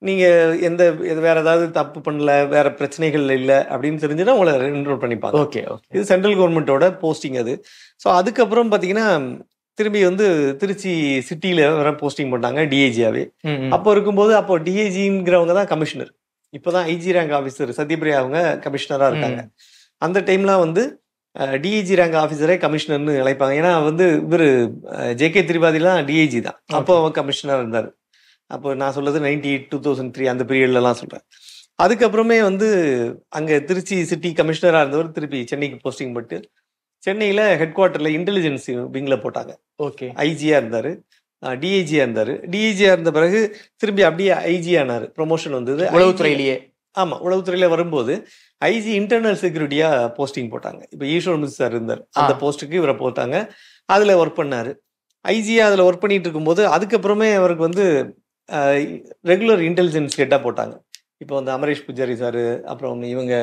நீங்க எந்த வேற ஏதாவது தப்பு பண்ணல வேற பிரச்சனைகள் இல்ல அப்படின்னு தெரிஞ்சுன்னா உங்களை என்ரோல் பண்ணிப்பாங்க ஓகே ஓகே இது சென்ட்ரல் கவர்மெண்ட்டோட போஸ்டிங் அது. ஸோ அதுக்கப்புறம் பார்த்தீங்கன்னா திரும்பி வந்து திருச்சி சிட்டியில் வர போஸ்டிங் பண்ணாங்க டிஏஜியாவே. அப்போ இருக்கும்போது அப்போ டிஏஜிங்கிறவங்க தான் கமிஷனர் இப்போதான் ஐஜி ரேங்க் ஆஃபீஸர் சத்யபிரியா அவங்க கமிஷனராக இருக்காங்க. அந்த டைம்லாம் வந்து டிஐஜி ரேங்க் ஆஃபீஸரே கமிஷனர்னு அழைப்பாங்க ஏன்னா வந்து இவர் ஜேகே திரிபாதிலாம் டிஐஜி தான். அப்போ அவர் கமிஷனராக இருந்தார். அப்போ நான் சொல்றது நைன்டி டூ தௌசண்ட் த்ரீ அந்த பீரியட்லலாம் சொல்கிறேன் அதுக்கப்புறமே வந்து அங்கே திருச்சி சிட்டி கமிஷனராக இருந்தவர் திருப்பி சென்னைக்கு போஸ்டிங் போட்டு சென்னையில் ஹெட் குவார்ட்டரில் இன்டெலிஜென்ஸ் விங்கில் போட்டாங்க ஓகே ஐஜியா இருந்தாரு. டிஐஜியா இருந்தாரு. டிஐஜியா இருந்த பிறகு திரும்பி அப்படியே ஐஜி ஆனாரு. ப்ரொமோஷன் வந்தது. உளவுத்துறையிலேயே. ஆமா உளவுத்துறையில வரும்போது ஐஜி இன்டர்னல் செக்யூரிட்டியா போஸ்டிங் போட்டாங்க. இப்போ ஈஸ்வர் மிஸ் சார் இருந்தார். அந்த. போஸ்ட்டுக்கு இவரை போட்டாங்க. அதுல ஒர்க் பண்ணாரு. ஐஜியா அதுல ஒர்க் பண்ணிட்டு இருக்கும்போது அதுக்கப்புறமே அவருக்கு வந்து ரெகுலர் இன்டெலிஜென்ஸ் ஹெட்டா போட்டாங்க. இப்போ வந்து அமரேஷ் புஜாரி சார் அப்புறம் இவங்க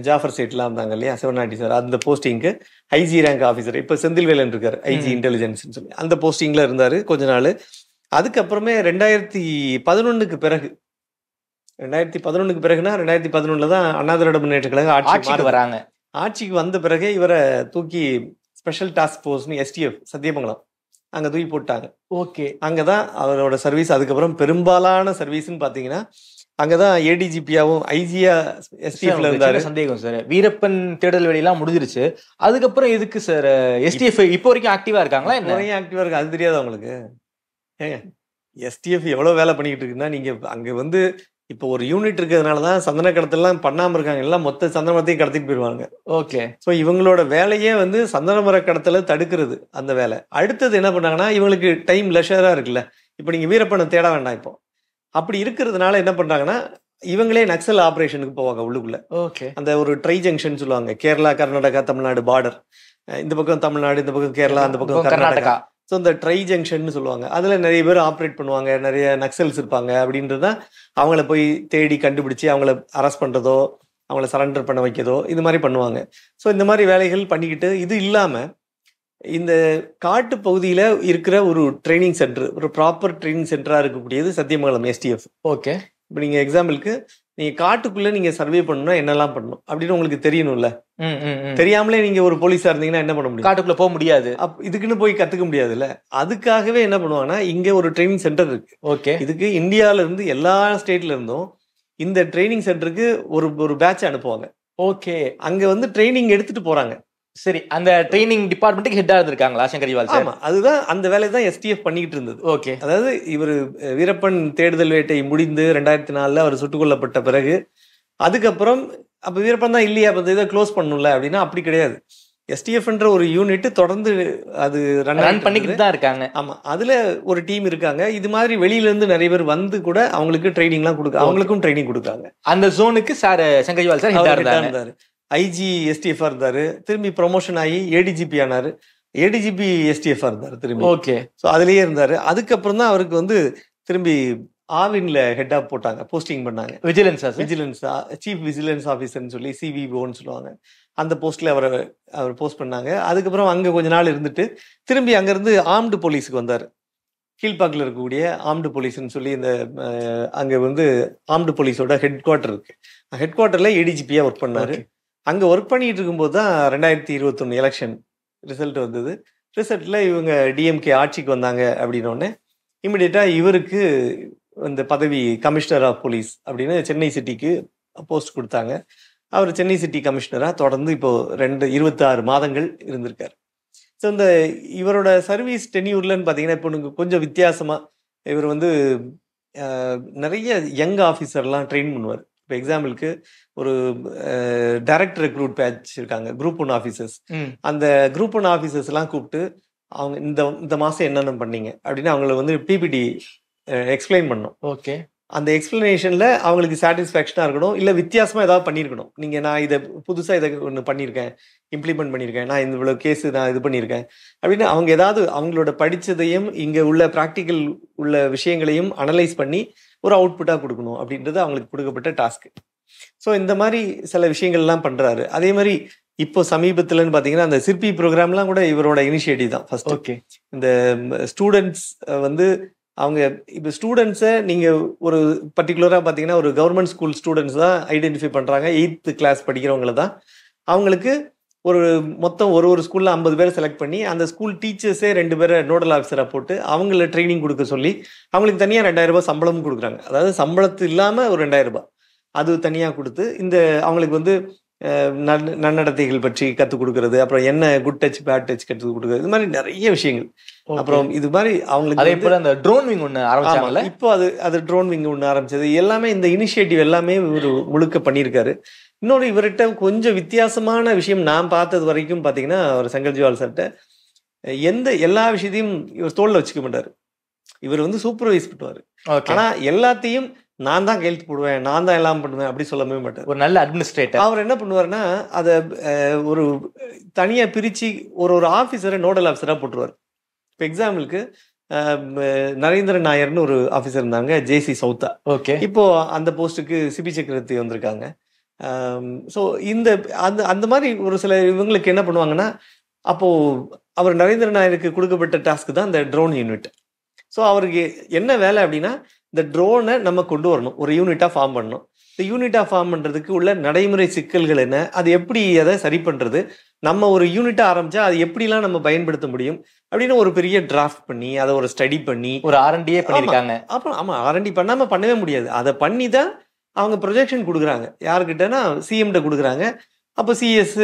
ஜாஃபர் சேட்லாம் இருந்தாங்க இல்லையா? சிவநாட்டி சார் அந்த போஸ்டிங்க்கு ஐஜி ரேங்க் ஆஃபீஸர் இப்போ செந்தில்வேலன் இருக்காரு ஐஜி ம். இன்டெலிஜென்ஸ் சொல்லி. அந்த போஸ்டிங்ல இருந்தாரு கொஞ்ச நாள். அதுக்கப்புறமே ரெண்டாயிரத்தி பதினொன்னுக்கு பிறகு ரெண்டாயிரத்தி பதினொன்னுக்கு பிறகுனா ரெண்டாயிரத்தி பதினொன்னுல தான் அண்ணா திராவிட முன்னேற்ற கழகம் ஆட்சி ஆட்சிக்கு. வராங்க. ஆட்சிக்கு வந்த பிறகு இவரை தூக்கி ஸ்பெஷல் டாஸ்க் ஃபோர்ஸ்னு எஸ்டிஎஃப் சத்தியமங்கலம் அங்க தூக்கி போட்டாங்க. ஓகே. அங்கதான் அவரோட சர்வீஸ் அதுக்கப்புறம் பெரும்பாலான சர்வீஸ்னு பாத்தீங்கன்னா அங்கதான் ஏடிஜிபியாவும் ஐஜியா எஸ்டிஎஃப்ல இருந்தாரு. சந்தேகம் சார். வீரப்பன் தேடல் வேலையெல்லாம் முடிஞ்சிருச்சு. அதுக்கப்புறம் எதுக்கு சார் எஸ்டிஎஃப் இப்போ வரைக்கும் ஆக்டிவா இருக்காங்களா நிறைய ஆக்டிவா இருக்கு? அது தெரியாதா உங்களுக்கு? ஏங்க எஸ்டிஎஃப் எவ்வளவு வேலை பண்ணிக்கிட்டு இருக்குன்னா நீங்க அங்க வந்து இப்போ ஒரு யூனிட் இருக்கிறதுனால தான் சந்தன கடத்தலாம் பண்ணாம இருக்காங்க. எல்லாம் மொத்த சந்தன மரத்தையும் கடத்திட்டு போயிடுவாங்க. ஓகே. ஸோ இவங்களோட வேலையே வந்து சந்தன மர கடத்தலை தடுக்கிறது அந்த வேலை. அடுத்தது என்ன பண்ணாங்கன்னா இவங்களுக்கு டைம் லெஷரா இருக்குல்ல. இப்போ நீங்க வீரப்பனை தேட வேண்டாம் இப்போ. அப்படி இருக்கிறதுனால என்ன பண்றாங்கன்னா இவங்களே நக்சல் ஆபரேஷனுக்கு போவாங்க உள்ளுக்குள்ள. ஓகே. அந்த ஒரு ட்ரை ஜங்ஷன் சொல்லுவாங்க. கேரளா கர்நாடகா தமிழ்நாடு பார்டர் இந்த பக்கம் தமிழ்நாடு இந்த பக்கம் கேரளா அந்த பக்கம் கர்நாடகா. ஸோ இந்த ட்ரை ஜங்ஷன் சொல்லுவாங்க. அதில் நிறைய பேர் ஆப்ரேட் பண்ணுவாங்க. நிறைய நக்சல்ஸ் இருப்பாங்க. அப்படின்றது தான் அவங்கள போய் தேடி கண்டுபிடிச்சி அவங்கள அரெஸ்ட் பண்ணுறதோ அவங்கள சரண்டர் பண்ண வைக்கிறதோ இது மாதிரி பண்ணுவாங்க. ஸோ இந்த மாதிரி வேலைகள் பண்ணிக்கிட்டு இது இல்லாமல் இந்த காட்டு பகுதியில் இருக்கிற ஒரு ட்ரைனிங் சென்டர் ஒரு ப்ராப்பர் ட்ரைனிங் சென்டராக இருக்கக்கூடியது சத்தியமங்கலம் எஸ்டிஎஃப் ஓகே இப்போ நீங்கள் எக்ஸாம்பிளுக்கு நீங்கள் காட்டுக்குள்ளே நீங்கள் சர்வே பண்ணணும்னா என்னெல்லாம் பண்ணணும்? அப்படின்னு உங்களுக்கு தெரியணும்ல. தெரியாமலே நீங்கள் ஒரு போலீஸாக இருந்தீங்கன்னா என்ன பண்ண முடியும்? காட்டுக்குள்ள போக முடியாது. இதுக்குன்னு போய் கற்றுக்க முடியாதுல்ல. அதுக்காகவே என்ன பண்ணுவாங்கன்னா இங்கே ஒரு ட்ரைனிங் சென்டர் இருக்கு. ஓகே. இதுக்கு இந்தியால இருந்து எல்லா ஸ்டேட்ல இருந்தும் இந்த ட்ரைனிங் சென்டருக்கு ஒரு ஒரு பேட்ச் அனுப்புவாங்க. ஓகே. அங்க வந்து ட்ரைனிங் எடுத்துட்டு போறாங்க. சரி அந்த ட்ரைனிங் டிபார்ட்மெண்ட்டுக்கு ஹெட்டா இருந்திருக்காங்களா சங்கரிவால் சார்? அதுதான் அந்த வேலையை தான் எஸ்டிஎஃப் பண்ணிக்கிட்டு இருந்தது. ஓகே. அதாவது இவர் வீரப்பன் தேடுதல் வேட்டை முடிந்து ரெண்டாயிரத்தி நாலுல அவர் சுட்டுக் கொல்லப்பட்ட பிறகு அதுக்கப்புறம் அப்ப வீரப்பன் தான் இல்லையா அப்ப இதை க்ளோஸ் பண்ணணும்ல அப்படின்னா அப்படி கிடையாது. எஸ்டிஎஃப்ன்ற ஒரு யூனிட் தொடர்ந்து அது ரன் ரன் பண்ணிக்கிட்டு தான் இருக்காங்க. ஆமா அதுல ஒரு டீம் இருக்காங்க. இது மாதிரி வெளியில இருந்து நிறைய பேர் வந்து கூட அவங்களுக்கு ட்ரைனிங்லாம் கொடுக்க அவங்களுக்கும் ட்ரைனிங் கொடுக்காங்க அந்த ஜோனுக்கு சார் சங்கரிவால் சார் இருந்தாரு. ஐஜி எஸ்டிஎஃப் இருந்தாரு. திரும்பி ப்ரொமோஷன் ஆகி ஏடிஜிபி ஆனாரு. ஏடிஜிபி எஸ்டிஎஃப் இருந்தாரு திரும்பி. ஓகே ஸோ அதுலயே இருந்தாரு. அதுக்கப்புறம் தான் அவருக்கு வந்து திரும்பி ஆவின்ல ஹெட் ஆஃப் போட்டாங்க. போஸ்டிங் பண்ணாங்க. விஜிலன்ஸ் விஜிலன்ஸ் சீஃப் விஜிலன்ஸ் ஆஃபீஸர்னு சொல்லி சிவிஓன்னு சொல்லுவாங்க. அந்த போஸ்ட்ல அவரை அவர் போஸ்ட் பண்ணாங்க. அதுக்கப்புறம் அங்க கொஞ்ச நாள் இருந்துட்டு திரும்பி அங்கிருந்து ஆர்ம்டு போலீஸுக்கு வந்தார். கீழ்பாக்கில் இருக்கக்கூடிய ஆர்ம்டு போலீஸ்னு சொல்லி இந்த அங்க வந்து ஆர்ம்டு போலீஸோட ஹெட் குவார்ட்டர் இருக்கு ஹெட் குவார்ட்டர்ல ஏடிஜிபியா ஒர்க் பண்ணாரு. அங்கே ஒர்க் பண்ணிட்டு இருக்கும்போது தான் ரெண்டாயிரத்தி இருபத்தொன்னு எலெக்ஷன் ரிசல்ட் வந்தது. ரிசல்ட்டில் இவங்க டிஎம்கே ஆட்சிக்கு வந்தாங்க அப்படின்னோடனே இமிடியேட்டா இவருக்கு இந்த பதவி கமிஷனர் ஆஃப் போலீஸ் அப்படின்னு சென்னை சிட்டிக்கு போஸ்ட் கொடுத்தாங்க. அவர் சென்னை சிட்டி கமிஷனராக தொடர்ந்து இப்போ ரெண்டு இருபத்தாறு மாதங்கள் இருந்திருக்கார். ஸோ இந்த இவரோட சர்வீஸ் டென்யூர்லன்னு பார்த்தீங்கன்னா இப்போ கொஞ்சம் வித்தியாசமாக இவர் வந்து நிறைய யங் ஆஃபீஸர்லாம் ட்ரெயின் பண்ணுவார். இப்போ எக்ஸாம்பிளுக்கு ஒரு டைரக்ட் ரெக்ரூட் பேட்ச் இருக்காங்க குரூப் ஒன் ஆஃபீஸர்ஸ் அந்த குரூப் ஒன் ஆஃபீஸர்ஸ் எல்லாம் கூப்பிட்டு அவங்க இந்த இந்த மாசம் என்னென்ன பண்ணீங்க? அப்படின்னு அவங்கள வந்து பிபிடி எக்ஸ்பிளைன் பண்ணணும் ஓகே. அந்த எக்ஸ்பிளனேஷன்ல அவங்களுக்கு சாட்டிஸ்ஃபேக்ஷனா இருக்கணும். இல்ல வித்தியாசமா ஏதாவது பண்ணியிருக்கணும் நீங்க நான் இதை புதுசா இதை ஒன்று பண்ணியிருக்கேன் இம்ப்ளிமெண்ட் பண்ணியிருக்கேன் நான் இந்த இவ்வளவு கேஸ் நான் இது பண்ணியிருக்கேன் அப்படின்னு அவங்க ஏதாவது அவங்களோட படிச்சதையும் இங்க உள்ள ப்ராக்டிக்கல் உள்ள விஷயங்களையும் அனலைஸ் பண்ணி ஒரு அவுட்புட்டா கொடுக்கணும் அப்படின்றது அவங்களுக்கு கொடுக்கப்பட்ட டாஸ்க் ஸோ இந்த மாதிரி சில விஷயங்கள்லாம் பண்றாரு. அதே மாதிரி இப்போ சமீபத்துலன்னு பாத்தீங்கன்னா அந்த சிற்பி ப்ரோக்ராம்லாம் கூட இவரோட இனிஷியேட்டிவ் தான். ஃபர்ஸ்ட் ஓகே இந்த ஸ்டூடெண்ட்ஸ் வந்து அவங்க இப்போ ஸ்டூடெண்ட்ஸை நீங்கள் ஒரு பர்டிகுலராக பார்த்தீங்கன்னா ஒரு கவர்மெண்ட் ஸ்கூல் ஸ்டூடெண்ட்ஸ் தான் ஐடென்டிஃபை பண்ணுறாங்க எயித்து கிளாஸ் படிக்கிறவங்கள தான். அவங்களுக்கு ஒரு மொத்தம் ஒரு ஒரு ஸ்கூலில் ஐம்பது பேரை செலக்ட் பண்ணி அந்த ஸ்கூல் டீச்சர்ஸே ரெண்டு பேரை நோடல் ஆஃபீஸராக போட்டு அவங்கள ட்ரைனிங் கொடுக்க சொல்லி அவங்களுக்கு தனியாக ரெண்டாயிரரூபா சம்பளமும் கொடுக்குறாங்க. அதாவது சம்பளத்து இல்லாமல் ஒரு ரெண்டாயிரம் அது தனியாக கொடுத்து இந்த அவங்களுக்கு வந்து நன்னடத்தைகள் பற்றி கற்றுக் கொடுக்கறது அப்புறம் என்ன குட் டச் பேட் டச் கற்றுக் கொடுக்கறது இது மாதிரி நிறைய விஷயங்கள். அப்புறம் இது மாதிரி அவங்களுக்கு அதே போல அந்த ட்ரோன் விங் ஒண்ணு ஆரம்பிச்சாங்கல்ல? இப்போ அது அது ட்ரோன் விங் ஒன்று ஆரம்பிச்சது. எல்லாமே இந்த இனிஷியேட்டிவ் எல்லாமே இவர் முழுக்க பண்ணியிருக்காரு. இன்னொரு இவர்கிட்ட கொஞ்சம் வித்தியாசமான விஷயம் நான் பார்த்தது வரைக்கும் பார்த்தீங்கன்னா அவர் சங்கர் ஜிவால் சார்ட்ட எந்த எல்லா விஷயத்தையும் இவர் தோல்ல வச்சுக்க மாட்டாரு. இவர் வந்து சூப்பர்வைஸ் பண்ணுவார். ஓகே ஆனா எல்லாத்தையும் நான் தான் கையெழுத்து போடுவேன் நான் தான் எல்லாம் பண்ணுவேன் அப்படி சொல்லவே மாட்டார். ஒரு நல்ல அட்மினிஸ்ட்ரேட்டர் அவர் என்ன பண்ணுவாருன்னா அதை ஒரு தனியா பிரிச்சு ஒரு ஒரு ஆஃபீஸரை நோடல் ஆஃபீஸரா போட்டுருவார். இப்போ எக்ஸாம்பிளுக்கு நரேந்திர நாயர்னு ஒரு ஆஃபீஸர் இருந்தாங்க ஜேசி சௌத்தா ஓகே. இப்போ அந்த போஸ்ட்டுக்கு சிபி சக்கரவர்த்தி வந்திருக்காங்க. ஸோ இந்த அந்த அந்த மாதிரி ஒரு சில இவங்களுக்கு என்ன பண்ணுவாங்கன்னா அப்போ அவர் நரேந்திர நாயருக்கு கொடுக்கப்பட்ட டாஸ்க் தான் இந்த ட்ரோன் யூனிட் ஸோ அவருக்கு என்ன வேலை அப்படின்னா இந்த ட்ரோனை நம்ம கொண்டு வரணும். ஒரு யூனிட்டா ஃபார்ம் பண்ணணும். இந்த யூனிட்டா ஃபார்ம் பண்றதுக்கு உள்ள நடைமுறை சிக்கல்கள் என்ன? அது எப்படி அதை சரி பண்றது? நம்ம ஒரு யூனிட்டா ஆரம்பிச்சா அது எப்படிலாம் நம்ம பயன்படுத்த முடியும்? அப்படின்னு ஒரு பெரிய டிராஃப்ட் பண்ணி அதை ஒரு ஸ்டடி பண்ணி ஒரு ஆர்என்டியே பண்ணிருக்காங்க அப்புறம் ஆமா ஆர்என்டி பண்ணாம பண்ணவே முடியாது. அதை பண்ணி தான் அவங்க ப்ரொஜெக்ஷன் கொடுக்குறாங்க. யாருக்கிட்டனா சிஎம்கிட்ட கொடுக்குறாங்க. அப்போ சிஎஸ்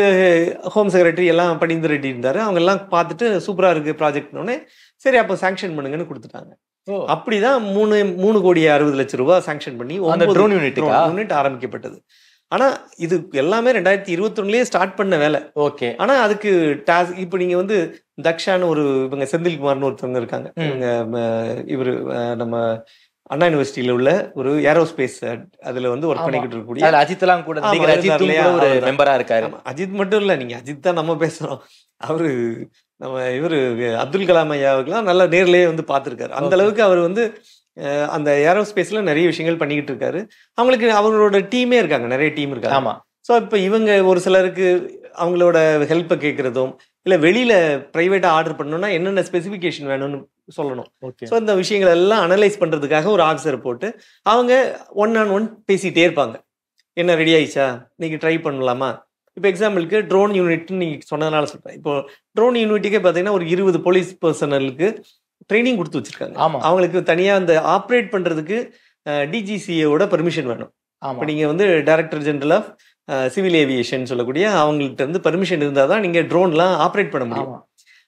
ஹோம் செக்ரட்டரி எல்லாம் பணிந்து ரெட்டி இருந்தாரு அவங்க எல்லாம் பார்த்துட்டு சூப்பரா இருக்கு ப்ராஜெக்ட்னோடனே சரி அப்போ சாங்ஷன் பண்ணுங்கன்னு கொடுத்துட்டாங்க. அப்படிதான் மூணு மூணு கோடி அறுபது லட்சம் ரூபாய் சாங்ஷன் பண்ணி drone unit-க்கா? யூனிட் ஆரம்பிக்கப்பட்டது ஆனா இது எல்லாமே ரெண்டாயிரத்தி இருபத்தொன்னுலயே ஸ்டார்ட் பண்ண வேலை ஓகே ஆனா அதுக்கு டாஸ்க் இப்போ நீங்க வந்து தக்ஷான்னு ஒரு இவங்க செந்தில்குமார்னு ஒருத்தவங்க இருக்காங்க. இவங்க இவரு நம்ம அண்ணா யூனிவர்சிட்டியில உள்ள ஒரு ஏரோஸ்பேஸ் அதுல வந்து ஒர்க். பண்ணிக்கிட்டு இருக்கக்கூடிய அதுல அஜித் எல்லாம் கூட கூட ஒரு? மெம்பரா இருக்காரு அஜித் மட்டும் இல்ல நீங்க அஜித் தான் நம்ம பேசுறோம் அவரு நம்ம இவர் அப்துல் கலாம் ஐயாவுக்கெல்லாம் நல்லா நேர்லயே வந்து பார்த்துருக்காரு. அந்த அளவுக்கு அவர் வந்து அந்த ஏரோஸ்பேஸ்ல நிறைய விஷயங்கள் பண்ணிக்கிட்டு இருக்காரு. அவங்களுக்கு அவங்களோட டீமே இருக்காங்க நிறைய டீம் இருக்காங்க. ஆமா. ஸோ இப்போ இவங்க ஒரு சிலருக்கு அவங்களோட ஹெல்ப்பை கேட்குறதும் இல்லை வெளியில ப்ரைவேட்டாக ஆர்டர் பண்ணணும்னா என்னென்ன ஸ்பெசிஃபிகேஷன் வேணும்னு சொல்லணும். ஸோ இந்த விஷயங்கள் எல்லாம் அனலைஸ் பண்ணுறதுக்காக ஒரு ஆஃபீஸர் போட்டு அவங்க ஒன் ஆன் ஒன் பேசிகிட்டே இருப்பாங்க. என்ன ரெடி ஆயிடுச்சா? நீங்கள் ட்ரை பண்ணலாமா? இப்போ எக்ஸாம்பிளுக்கு ட்ரோன் யூனிட்னு நீங்கள் சொன்னதுனால சொல்கிறேன் இப்போ ட்ரோன் யூனிட்டுக்கே பார்த்தீங்கன்னா ஒரு இருபது போலீஸ் பர்சனலுக்கு ட்ரைனிங் கொடுத்து வச்சிருக்காங்க. ஆமா. அவங்களுக்கு தனியாக அந்த ஆப்ரேட் பண்ணுறதுக்கு டிஜிசிஏவோட பெர்மிஷன் வேணும். இப்போ நீங்கள் வந்து director general of civil aviation சொல்லக்கூடிய அவங்கள்ட்ட இருந்து பர்மிஷன் இருந்தால் தான் நீங்கள் ட்ரோன்லாம் ஆப்ரேட் பண்ண முடியும்.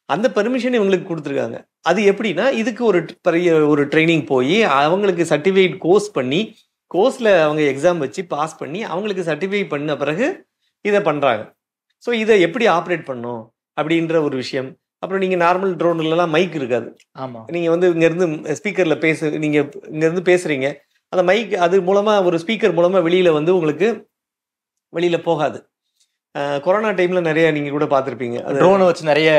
அந்த பர்மிஷன் இவங்களுக்கு கொடுத்துருக்காங்க. அது எப்படின்னா இதுக்கு ஒரு பெரிய ஒரு ட்ரைனிங் போய் அவங்களுக்கு சர்டிஃபிகேட் கோர்ஸ் பண்ணி கோர்ஸில் அவங்க எக்ஸாம் வச்சு பாஸ் பண்ணி அவங்களுக்கு சர்டிஃபை பண்ண பிறகு இதை பண்ணுறாங்க ஸோ இதை எப்படி ஆப்ரேட் பண்ணும்? அப்படின்ற ஒரு விஷயம். அப்புறம் நீங்கள் நார்மல் ட்ரோன்லலாம் மைக் இருக்காது. ஆமா. நீங்கள் வந்து இங்கேருந்து ஸ்பீக்கரில் பேசு நீங்கள் இங்கேருந்து பேசுகிறீங்க அந்த மைக் அது மூலமாக ஒரு ஸ்பீக்கர் மூலமாக வெளியில் வந்து உங்களுக்கு வெளியில் போகாது. கொரோனா டைமில் நிறைய நீங்கள் கூட பார்த்துருப்பீங்க. ட்ரோனை வச்சு நிறைய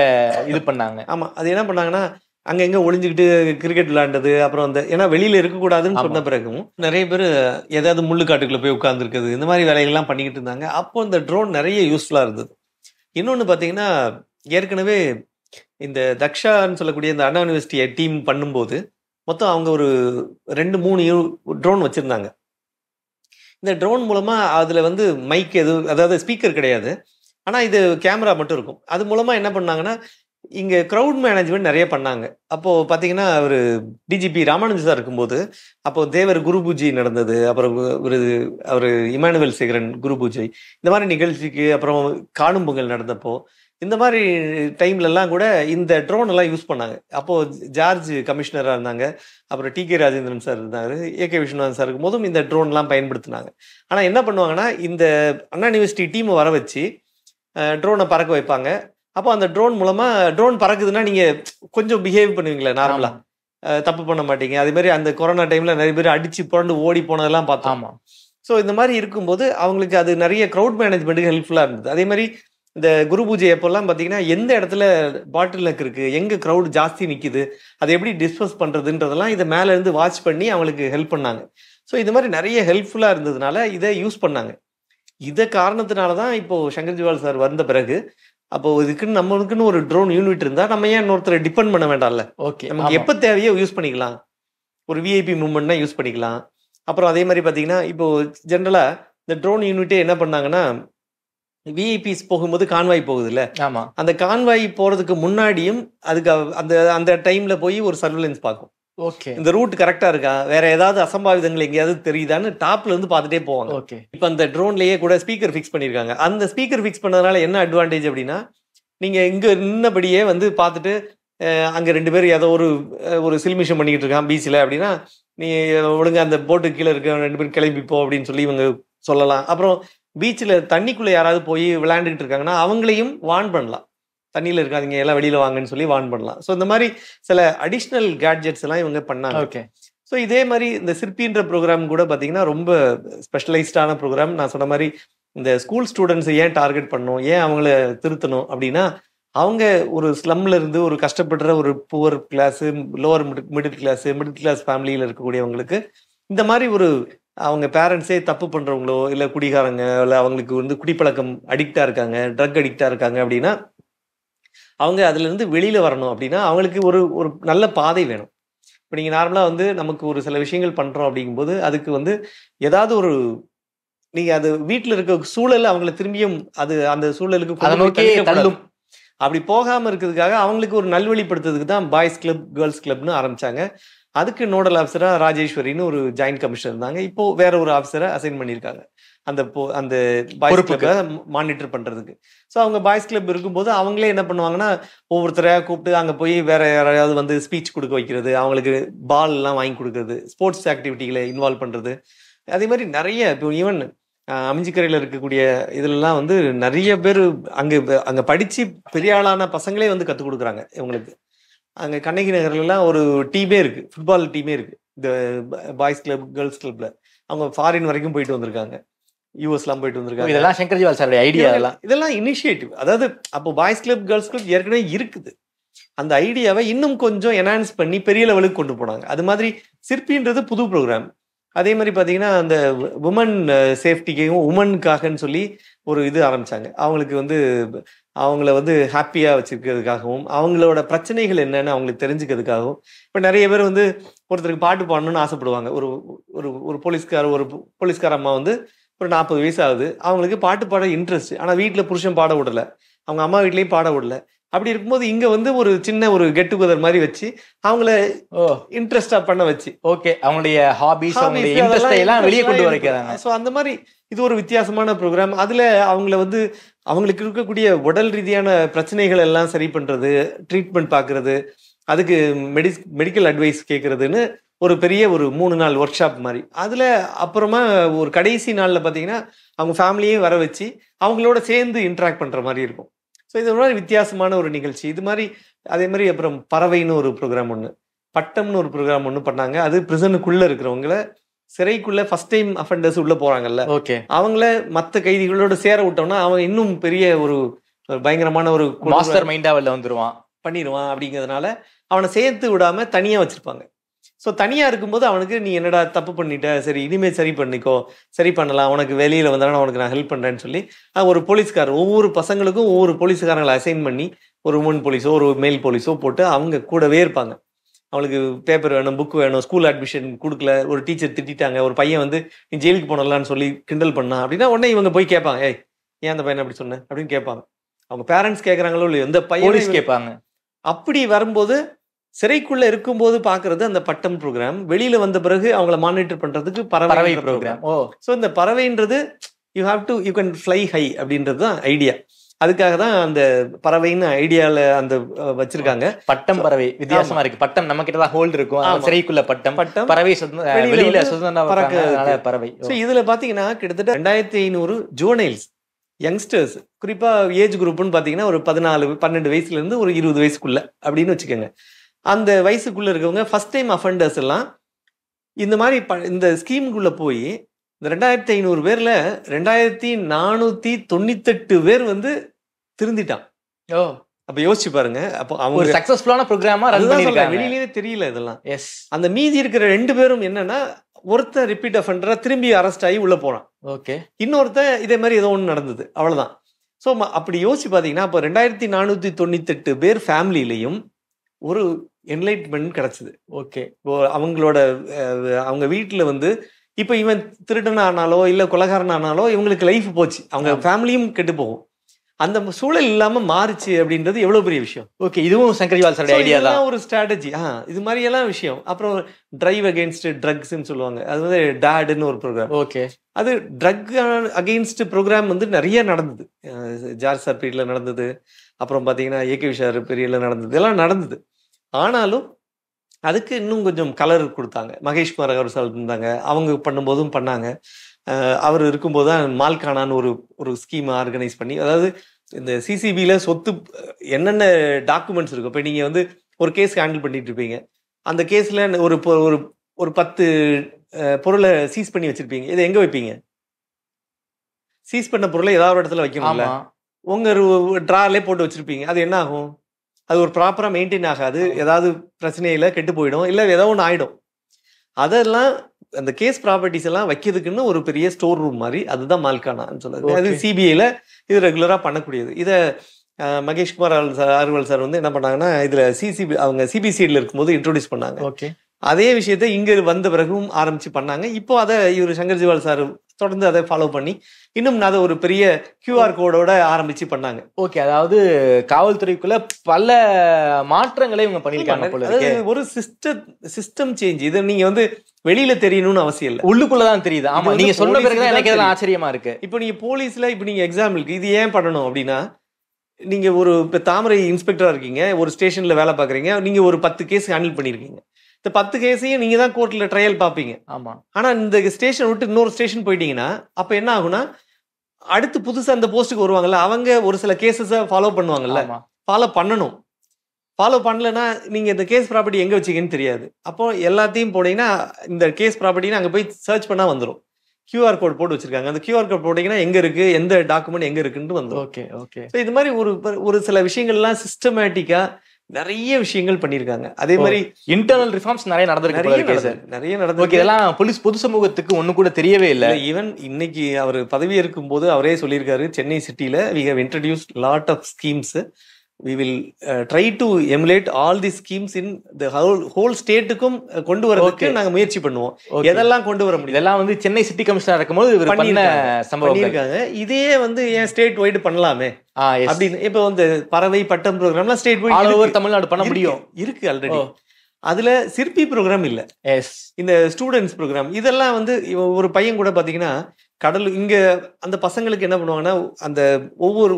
இது பண்ணாங்க. ஆமா. அது என்ன பண்ணாங்கன்னா அங்கங்க ஒளிஞ்சுக்கிட்டு கிரிக்கெட் விளையாண்டது அப்புறம் அந்த ஏன்னா வெளியில இருக்கக்கூடாதுன்னு. சொன்ன பிறகும் நிறைய பேர் ஏதாவது முள்ளு காட்டுக்குள்ள போய் உட்கார்ந்துருக்குது இந்த மாதிரி வேலைகள்லாம் பண்ணிக்கிட்டு இருந்தாங்க. அப்போ இந்த ட்ரோன் நிறைய யூஸ்ஃபுல்லா இருந்தது. இன்னொன்னு பாத்தீங்கன்னா ஏற்கனவே இந்த தக்ஷான்னு சொல்லக்கூடிய இந்த அண்ணா யூனிவர்சிட்டியை டீம் பண்ணும்போது மொத்தம் அவங்க ஒரு ரெண்டு மூணு ட்ரோன் வச்சிருந்தாங்க. இந்த ட்ரோன் மூலமா அதுல வந்து மைக் எது அதாவது ஸ்பீக்கர் கிடையாது. ஆனா இது கேமரா மட்டும் இருக்கும். அது மூலமா என்ன பண்ணாங்கன்னா இங்கே க்ரௌட் மேனேஜ்மெண்ட் நிறைய பண்ணாங்க. அப்போது பார்த்தீங்கன்னா அவர் டிஜிபி ராமானுஜ் சார் இருக்கும்போது அப்போ தேவர் குரு பூஜை நடந்தது. அப்புறம் ஒரு அவர் இமானுவல் சேகரன் குரு பூஜை இந்த மாதிரி நிகழ்ச்சிக்கு அப்புறம் காணும் பொங்கல் நடந்தப்போ இந்த மாதிரி டைம்லலாம் கூட இந்த ட்ரோன் எல்லாம் யூஸ் பண்ணாங்க. அப்போது ஜார்ஜ் கமிஷனராக இருந்தாங்க. அப்புறம் டி கே ராஜேந்திரன் சார் இருந்தார். ஏ கே விஸ்வநாதன் சார் இருக்கும்போதும் இந்த ட்ரோன்லாம் பயன்படுத்தினாங்க. ஆனால் என்ன பண்ணுவாங்கன்னா இந்த அண்ணா யூனிவர்சிட்டி டீமை வர வச்சு ட்ரோனை பறக்க வைப்பாங்க. அப்போ அந்த ட்ரோன் மூலமா ட்ரோன் பறக்குதுன்னா நீங்க கொஞ்சம் பிஹேவ் பண்ணுவீங்களே நார்மலா அஹ் தப்பு பண்ண மாட்டீங்க. அதே மாதிரி அந்த கொரோனா டைம்ல நிறைய பேர் அடிச்சு புரண்டு ஓடி போனதெல்லாம் பார்த்தோம். ஸோ இந்த மாதிரி இருக்கும்போது அவங்களுக்கு அது நிறைய க்ரௌட் மேனேஜ்மெண்ட்டுக்கு ஹெல்ப்ஃபுல்லாக இருந்தது. அதே மாதிரி இந்த குரு பூஜை அப்போல்லாம் பார்த்தீங்கன்னா எந்த இடத்துல பாட்டில் நெக் இருக்கு எங்க க்ரௌட் ஜாஸ்தி நிக்குது அதை எப்படி டிஸ்பஸ் பண்றதுன்றதெல்லாம் இதை மேல இருந்து வாட்ச் பண்ணி அவங்களுக்கு ஹெல்ப் பண்ணாங்க. ஸோ இது மாதிரி நிறைய ஹெல்ப்ஃபுல்லாக இருந்ததுனால இதை யூஸ் பண்ணாங்க. இதை காரணத்தினால தான் இப்போ சங்கர் ஜிவால் சார் வந்த பிறகு அப்போ இதுக்குன்னு நம்மளுக்குன்னு ஒரு ட்ரோன் யூனிட் இருந்தா நம்ம ஏன் இன்னொருத்தரை டிபெண்ட் பண்ண வேண்டாம்ல? ஓகே நமக்கு எப்போ தேவையோ யூஸ் பண்ணிக்கலாம். ஒரு விஐபி மூவ்மெண்ட்னா யூஸ் பண்ணிக்கலாம். அப்புறம் அதே மாதிரி பார்த்தீங்கன்னா இப்போ ஜென்ரலா இந்த ட்ரோன் யூனிட்டே என்ன பண்ணாங்கன்னா விஐபிஸ் போகும்போது கான்வாய் போகுதுல்ல? ஆமா. அந்த கான்வாய் போறதுக்கு முன்னாடியும் அதுக்கு அந்த அந்த டைம்ல போய் ஒரு சர்வேலன்ஸ் பார்க்கும். ஓகே இந்த ரூட் கரெக்டா இருக்கா? வேற ஏதாவது அசம்பாவிதங்கள் எங்கேயாவது தெரியுதான்னு டாப்ல இருந்து பார்த்துட்டே போவாங்க. ஓகே இப்போ அந்த ட்ரோன்லயே கூட ஸ்பீக்கர் ஃபிக்ஸ் பண்ணியிருக்காங்க அந்த ஸ்பீக்கர் ஃபிக்ஸ் பண்ணதுனால என்ன அட்வான்டேஜ் அப்படின்னா நீங்க இங்க நின்னபடியே வந்து பார்த்துட்டு அங்க ரெண்டு பேரும் ஏதோ ஒரு ஒரு சில்மிஷம் பண்ணிக்கிட்டு இருக்கான் பீச்சில் அப்படின்னா நீ ஒழுங்கா அந்த போட்டு கீழே இருக்க ரெண்டு பேரும் கிளம்பி போ அப்படின்னு சொல்லி இவங்க சொல்லலாம். அப்புறம் பீச்சில் தண்ணிக்குள்ள யாராவது போய் விளையாண்டுக்கிட்டு இருக்காங்கன்னா அவங்களையும் வார்ன் பண்ணலாம். தண்ணியில இருக்காதீங்க எல்லாம் வெளியில வாங்கன்னு சொல்லி வார்ன் பண்ணலாம். ஸோ இந்த மாதிரி சில அடிஷ்னல் கேட்ஜெட்ஸ் எல்லாம் இவங்க பண்ணாங்க. ஓகே ஸோ இதே மாதிரி இந்த சிற்பின்ற ப்ரோக்ராம் கூட பார்த்தீங்கன்னா ரொம்ப ஸ்பெஷலைஸ்டான ப்ரோக்ராம் நான் சொன்ன மாதிரி இந்த ஸ்கூல் ஸ்டூடெண்ட்ஸை ஏன் டார்கெட் பண்ணணும் ஏன் அவங்கள திருத்தணும் அப்படின்னா அவங்க ஒரு ஸ்லம்ல இருந்து ஒரு கஷ்டப்படுற ஒரு poor class lower middle class middle class ஃபேமிலியில் இருக்கக்கூடியவங்களுக்கு இந்த மாதிரி ஒரு அவங்க பேரண்ட்ஸே தப்பு பண்றவங்களோ இல்லை குடிகாரங்க இல்லை அவங்களுக்கு வந்து குடிப்பழக்கம் அடிக்டா இருக்காங்க ட்ரக் அடிக்டா இருக்காங்க அப்படின்னா அவங்க அதுல இருந்து வெளியில வரணும் அப்படின்னா அவங்களுக்கு ஒரு ஒரு நல்ல பாதை வேணும். இப்போ நீங்கள் நார்மலாக வந்து நமக்கு ஒரு சில விஷயங்கள் பண்ணுறோம் அப்படிங்கும்போது அதுக்கு வந்து ஏதாவது ஒரு நீங்கள் அது வீட்டில் இருக்க சூழல் அவங்கள திரும்பியும் அது அந்த சூழலுக்கு. தள்ளும். அப்படி போகாமல் இருக்கிறதுக்காக அவங்களுக்கு ஒரு நல்வழிப்படுத்துறதுக்கு தான் பாய்ஸ் கிளப் கேர்ள்ஸ் கிளப்னு ஆரம்பிச்சாங்க. அதுக்கு நோடல் ஆஃபீஸராக ராஜேஸ்வரின்னு ஒரு ஜாயின்ட் கமிஷனர் இருந்தாங்க. இப்போ வேற ஒரு ஆஃபீஸரை அசைன் பண்ணியிருக்காங்க. அந்த போ- அந்த பாய்ஸ். கிளப்பை மானிட்டர் பண்றதுக்கு. ஸோ அவங்க பாய்ஸ் கிளப் இருக்கும்போது அவங்களே என்ன பண்ணுவாங்கன்னா ஒவ்வொருத்தரையா கூப்பிட்டு அங்கே போய் வேற யாராவது வந்து ஸ்பீச் கொடுக்க வைக்கிறது அவங்களுக்கு பால் எல்லாம் வாங்கி கொடுக்கறது ஸ்போர்ட்ஸ் ஆக்டிவிட்டிகளை இன்வால்வ் பண்றது. அதே மாதிரி நிறைய இப்போ ஈவன் அமைஞ்சிக்கரையில் இருக்கக்கூடிய இதுலலாம் வந்து நிறைய பேர் அங்கே அங்கே படிச்சு பெரிய ஆளான பசங்களே வந்து கற்றுக் கொடுக்குறாங்க இவங்களுக்கு. அங்கே கண்ணகி நகர்லாம் ஒரு டீமே இருக்கு ஃபுட்பால் டீமே இருக்கு. இந்த பாய்ஸ் கிளப் கேர்ள்ஸ் கிளப்ல அவங்க ஃபாரின் வரைக்கும் போயிட்டு வந்திருக்காங்க. யூஎஸ்லாம் போயிட்டு வந்திருக்காங்க. இதெல்லாம் சங்கர்ஜிவால் சாருடைய ஐடியா எல்லாம் இதெல்லாம் இனிஷியேட்டிவ் அதாவது அப்போ பாய்ஸ் கிளப் கேர்ள்ஸ் கிளப் ஏற்கனவே இருக்குது. அந்த ஐடியாவை இன்னும் கொஞ்சம் என்ஹான்ஸ் பண்ணி பெரிய லெவலுக்கு கொண்டு போனாங்க. அது மாதிரி சிற்பின்றது புது ப்ரோக்ராம் அதே மாதிரி பார்த்தீங்கன்னா அந்த உமன் சேஃப்டிக்கையும் உமனுக்காகன்னு சொல்லி ஒரு இது ஆரம்பிச்சாங்க. அவங்களுக்கு வந்து அவங்கள வந்து ஹாப்பியாக வச்சிருக்கிறதுக்காகவும் அவங்களோட பிரச்சனைகள் என்னன்னு அவங்களுக்கு தெரிஞ்சுக்கிறதுக்காகவும் இப்போ நிறைய பேர் வந்து ஒருத்தருக்கு பாட்டு பாடணும்னு ஆசைப்படுவாங்க. ஒரு ஒரு ஒரு போலீஸ்கார ஒரு போலீஸ்கார அம்மா வந்து ஒரு நாற்பது வயசு ஆகுது அவங்களுக்கு பாட்டு பாட இன்ட்ரெஸ்ட் ஆனால் வீட்டில் புருஷன் பாட விடல. அவங்க அம்மா வீட்லேயும் பாட விடல. அப்படி இருக்கும்போது இங்கே வந்து ஒரு சின்ன ஒரு கெட் டுகெதர் மாதிரி வச்சு அவங்கள ஓ. இன்ட்ரெஸ்டாக பண்ண வச்சு. ஓகே அவங்களுடைய ஹாபிஸ் இன்ட்ரெஸ்ட் எல்லாம் வெளியே கொண்டு வரைக்கிறாங்க ஸோ அந்த மாதிரி இது ஒரு வித்தியாசமான ப்ரோக்ராம் அதுல அவங்கள வந்து அவங்களுக்கு இருக்கக்கூடிய உடல் ரீதியான பிரச்சனைகள் எல்லாம் சரி பண்றது ட்ரீட்மெண்ட் பார்க்கறது அதுக்கு மெடி மெடிக்கல் அட்வைஸ் கேட்கறதுன்னு ஒரு பெரிய ஒரு மூணு நாள் ஒர்க் ஷாப் மாதிரி. அதுல அப்புறமா ஒரு கடைசி நாள்ல பாத்தீங்கன்னா அவங்க ஃபேமிலியும் வர வச்சு அவங்களோட சேர்ந்து இன்ட்ராக்ட் பண்ற மாதிரி இருக்கும். ஸோ இது மாதிரி வித்தியாசமான ஒரு நிகழ்ச்சி. இது மாதிரி அதே மாதிரி அப்புறம் பறவைன்னு ஒரு ப்ரோக்ராம் ஒன்று பட்டம்னு ஒரு ப்ரோக்ராம் ஒன்று பண்ணாங்க. அது பிரிசனுக்குள்ள இருக்கிறவங்கள சிறைக்குள்ள ஃபர்ஸ்ட் டைம் அஃபெண்டர்ஸ் உள்ள போறாங்கல்ல. ஓகே அவங்கள மற்ற கைதிகளோட சேர விட்டோம்னா அவன் இன்னும் பெரிய ஒரு பயங்கரமான ஒரு மாஸ்டர் மைண்டா வெளில வந்துருவான். பண்ணிடுவான் அப்படிங்கிறதுனால அவனை சேர்த்து விடாம தனியா வச்சிருப்பாங்க. ஸோ தனியா இருக்கும்போது அவனுக்கு நீ என்னடா தப்பு பண்ணிட்ட? சரி இனிமே சரி பண்ணிக்கோ. சரி பண்ணலாம். உனக்கு வெளியில வந்தாலும் உனக்கு நான் ஹெல்ப் பண்றேன்னு சொல்லி ஒரு போலீஸ்கார் ஒவ்வொரு பசங்களுக்கும் ஒவ்வொரு போலீஸ்காரங்களை அசைன் பண்ணி ஒரு உமன் போலீஸோ ஒரு மேல் போலீஸோ போட்டு அவங்க கூடவே இருப்பாங்க. அவளுக்கு பேப்பர் வேணும் புக் வேணும் ஸ்கூல் அட்மிஷன் கொடுக்கல ஒரு டீச்சர் திட்டிட்டாங்க ஒரு பையன் வந்து நீ ஜெயிலுக்கு போனலான்னு சொல்லி கிண்டல் பண்ணா? அப்படின்னா உடனே இவங்க போய் கேட்பாங்க ஏய் ஏன் அந்த பையனை அப்படி சொன்ன? அப்படின்னு கேட்பாங்க. அவங்க பேரண்ட்ஸ் கேட்கறாங்களோ இல்லையோ இந்த பையன் கேட்பாங்க. அப்படி வரும்போது சிறைக்குள்ள இருக்கும்போது பாக்குறது அந்த பட்டம் ப்ரோக்ராம் வெளியில வந்த பிறகு அவங்கள மானிட்டர் பண்றதுக்கு பறவை ப்ரோக்ராம் ஸோ இந்த பறவைன்றது you have to you can fly high அப்படின்றது தான் ஐடியா அதுக்காக தான் அந்த பறவைன்னு ஐடியால அந்த வச்சிருக்காங்க. பட்டம் பறவை. வித்தியாசமா இருக்கு. பட்டம் நம்ம கிட்ட தான் ஹோல்டு இருக்கும். சிறைக்குள்ள பட்டம். பட்டம் பறவை சுதந்திர- வெளியில இருக்கு. பறவை. ஸோ இதுல பாத்தீங்கன்னா கிட்டத்தட்ட ரெண்டாயிரத்தி ஐநூறு ஜோனைல்ஸ் யங்ஸ்டர்ஸ் குறிப்பா ஏஜ் குரூப்னு பாத்தீங்கன்னா ஒரு பதினாலு பன்னெண்டு வயசுல இருந்து ஒரு இருபது வயசுக்குள்ள அப்படின்னு வச்சுக்கோங்க. அந்த வயசுக்குள்ள இருக்கவங்க ஃபர்ஸ்ட் டைம் அஃபண்டர்ஸ் எல்லாம் இந்த மாதிரி ப- இந்த ஸ்கீமுக்குள்ள போய் இந்த ரெண்டாயிரத்தி ஐநூறு பேர்ல ரெண்டாயிரத்தி நானூத்தி தொண்ணூத்தெட்டு பேர் வந்து திருந்திட்டான். ஓ. அப்ப யோசிச்சு பாருங்க. அப்போ ஒரு அவங்க சக்சஸ்ஃபுல்லான ப்ரோக்ராமா ரன் பண்ணிருக்காங்க. வெளியிலேயே தெரியல இதெல்லாம். எஸ் அந்த மீதி இருக்கிற ரெண்டு பேரும் என்னன்னா ஒருத்தன் ரிப்பீட் அஃபண்டரா திரும்பி அரெஸ்ட் ஆகி உள்ள போனான். ஓகே இன்னொருத்தன் இதே மாதிரி ஏதோ ஒன்று நடந்தது. அவ்வளவுதான். ஸோ அப்படி யோசிச்சு பார்த்தீங்கன்னா அப்போ ரெண்டாயிரத்தி நானூற்றி தொண்ணூத்தெட்டு பேர் ஃபேமிலிலையும் ஒரு என்லைட்மெண்ட் கிடைச்சது. ஓகே அவங்களோட அவங்க வீட்டில் வந்து இப்போ இவன் திருடன் ஆனாலோ இல்லை கொலகாரன் ஆனாலோ இவங்களுக்கு லைஃப் போச்சு. அவங்க. ஃபேமிலியும் கெட்டு போகும். அந்த சூழல் இல்லாம மாறுச்சு அப்படின்றது எவ்வளவு பெரிய விஷயம்? ஓகே இதுவும் சங்கரிவால் சாருடைய ஐடியா தான். ஒரு ஸ்ட்ராட்டஜி ஆ இது மாதிரி எல்லாம் விஷயம். அப்புறம் டிரைவ் அகேன்ஸ்ட் ட்ரக்ஸ்ன்னு சொல்லுவாங்க. அது வந்து டேடுன்னு ஒரு ப்ரோக்ராம் ஓகே அது ட்ரக் அகெயின்ஸ்ட் ப்ரோக்ராம் வந்து நிறைய நடந்தது. ஜார்ஜ் சார் பீரியட்ல நடந்தது. அப்புறம் பார்த்தீங்கன்னா ஏகே விஷார் பீரியட்ல நடந்தது. எல்லாம் நடந்தது. ஆனாலும் அதுக்கு இன்னும் கொஞ்சம் கலர் கொடுத்தாங்க. மகேஷ் குமார் அவர் சார் இருந்தாங்க. அவங்க பண்ணும்போதும் பண்ணாங்க. அவர் இருக்கும்போது தான் மால்கானான்னு ஒரு ஒரு ஸ்கீம் ஆர்கனைஸ் பண்ணி அதாவது இந்த சிசிபியில் சொத்து என்னென்ன டாக்குமெண்ட்ஸ் இருக்கும் இப்போ நீங்கள் வந்து ஒரு கேஸ் ஹேண்டில் பண்ணிட்டு இருப்பீங்க. அந்த கேஸில் ஒரு ஒரு ஒரு பத்து பொருளை சீஸ் பண்ணி வச்சிருப்பீங்க. இதை எங்கே வைப்பீங்க? சீஸ் பண்ண பொருளை ஏதாவது ஒரு இடத்துல வைக்கணும்ல. ஆமா. உங்க ட்ராலே போட்டு வச்சிருப்பீங்க. அது என்ன ஆகும்? அது ஒரு ப்ராப்பரா மெயின்டைன் ஆகாது. ஏதாவது பிரச்சனையில கெட்டு போயிடும். இல்ல ஏதோ ஒன்று ஆயிடும். அதெல்லாம் அந்த கேஸ் ப்ராப்பர்ட்டிஸ் எல்லாம் வைக்கிறதுக்குன்னு ஒரு பெரிய ஸ்டோர் ரூம் மாதிரி அதுதான் மால்கானான்னு சொல்லுது அது. சிபிஐல இது ரெகுலரா பண்ணக்கூடியது. இதை மகேஷ் குமார் அருள் சார் அருவல் சார் வந்து என்ன பண்ணாங்கன்னா இதுல சிசிபி அவங்க சிபிசிஐடியில் இருக்கும்போது இன்ட்ரோடியூஸ் பண்ணாங்க. ஓகே அதே விஷயத்தை இங்க வந்த பிறகும் ஆரம்பிச்சு பண்ணாங்க. இப்போ அதை இவர் சங்கர் ஜிவால் சார் தொடர்ந்து அதை ஃபாலோ பண்ணி இன்னும் அதை ஒரு பெரிய கியூஆர் கோடோட ஆரம்பிச்சு பண்ணாங்க. ஓகே அதாவது காவல்துறைக்குள்ள பல மாற்றங்களை இவங்க இருக்கு. ஒரு சிஸ்டம் சிஸ்டம் சேஞ்ச் இதை நீங்க வந்து வெளியில தெரியணும்னு அவசியம் இல்லை. உள்ளுக்குள்ளதான் தெரியுது. ஆமா நீங்க சொன்ன பிறகுதான் தான் எனக்கு இதெல்லாம். ஆச்சரியமா இருக்கு. இப்போ நீங்க போலீஸ்ல இப்போ நீங்க எக்ஸாம்பிளுக்கு இது ஏன் பண்ணணும் அப்படின்னா நீங்க ஒரு இப்போ தாமரை இன்ஸ்பெக்டரா இருக்கீங்க ஒரு ஸ்டேஷன்ல வேலை பார்க்குறீங்க நீங்க ஒரு பத்து கேஸ் ஹேண்டில் பண்ணிருக்கீங்க இந்த பத்து கேஸையும் நீங்க தான் கோர்ட்ல ட்ரையல் பார்ப்பீங்க. ஆமா. ஆனா இந்த ஸ்டேஷன் விட்டு இன்னொரு ஸ்டேஷன் போயிட்டீங்கன்னா அப்ப என்ன ஆகும்னா அடுத்து புதுசா அந்த போஸ்ட்டுக்கு வருவாங்கல்ல அவங்க ஒரு சில கேசஸ ஃபாலோ பண்ணுவாங்கல்ல. ஃபாலோ பண்ணணும். ஃபாலோ பண்ணலன்னா நீங்க இந்த கேஸ் ப்ராப்பர்ட்டி எங்க வச்சீங்கன்னு தெரியாது. அப்போ எல்லாத்தையும் போனீங்கன்னா இந்த கேஸ் ப்ராப்பர்ட்டின்னு அங்க போய் சர்ச் பண்ணா வந்துடும் QR கோட் போட்டு வச்சிருக்காங்க. அந்த QR கோட் போட்டீங்கன்னா எங்க இருக்கு? எந்த டாக்குமெண்ட் எங்க இருக்குன்னு வந்துடும் ஓகே ஓகே So இது மாதிரி ஒரு ஒரு சில விஷயங்கள்லாம் சிஸ்டமேட்டிக்கா நிறைய விஷயங்கள் பண்ணியிருக்காங்க. அதே மாதிரி இன்டர்னல் ரிஃபார்ம்ஸ் நிறைய நடந்திருக்கு நிறைய ஓகே நடந்தது இதெல்லாம் போலீஸ் பொது சமூகத்துக்கு ஒண்ணு கூட தெரியவே இல்ல. ஈவன் இன்னைக்கு அவர் பதவி இருக்கும் போது அவரே சொல்லியிருக்காரு சென்னை சிட்டில we have introduced lot of schemes we will try to emulate all the schemes in the whole whole ஸ்டேட்டுக்கும் கொண்டு வரதுக்கு. நாங்க முயற்சி பண்ணுவோம். எதெல்லாம் கொண்டு வர முடியும்? இதெல்லாம் வந்து சென்னை சிட்டி கமிஷனர் இருக்கும்போது இவர் பண்ண. சம்பவம் பண்ணியிருக்காங்க. இதே வந்து ஏன் ஸ்டேட் வைடு பண்ணலாமே அப்படின்னு இப்ப வந்து பறவை பட்டம் ப்ரோக்ராம்லாம் state all wide over Tamil Nadu பண்ண முடியும். இருக்கு ஆல்ரெடி. அதுல சிற்பி ப்ரோக்ராம் இல்ல. எஸ் இந்த ஸ்டூடெண்ட்ஸ் ப்ரோக்ராம் இதெல்லாம் வந்து ஒரு பையன் கூட பாத்தீங்கன்னா கடல் இங்க அந்த பசங்களுக்கு என்ன பண்ணுவாங்கன்னா அந்த ஒவ்வொரு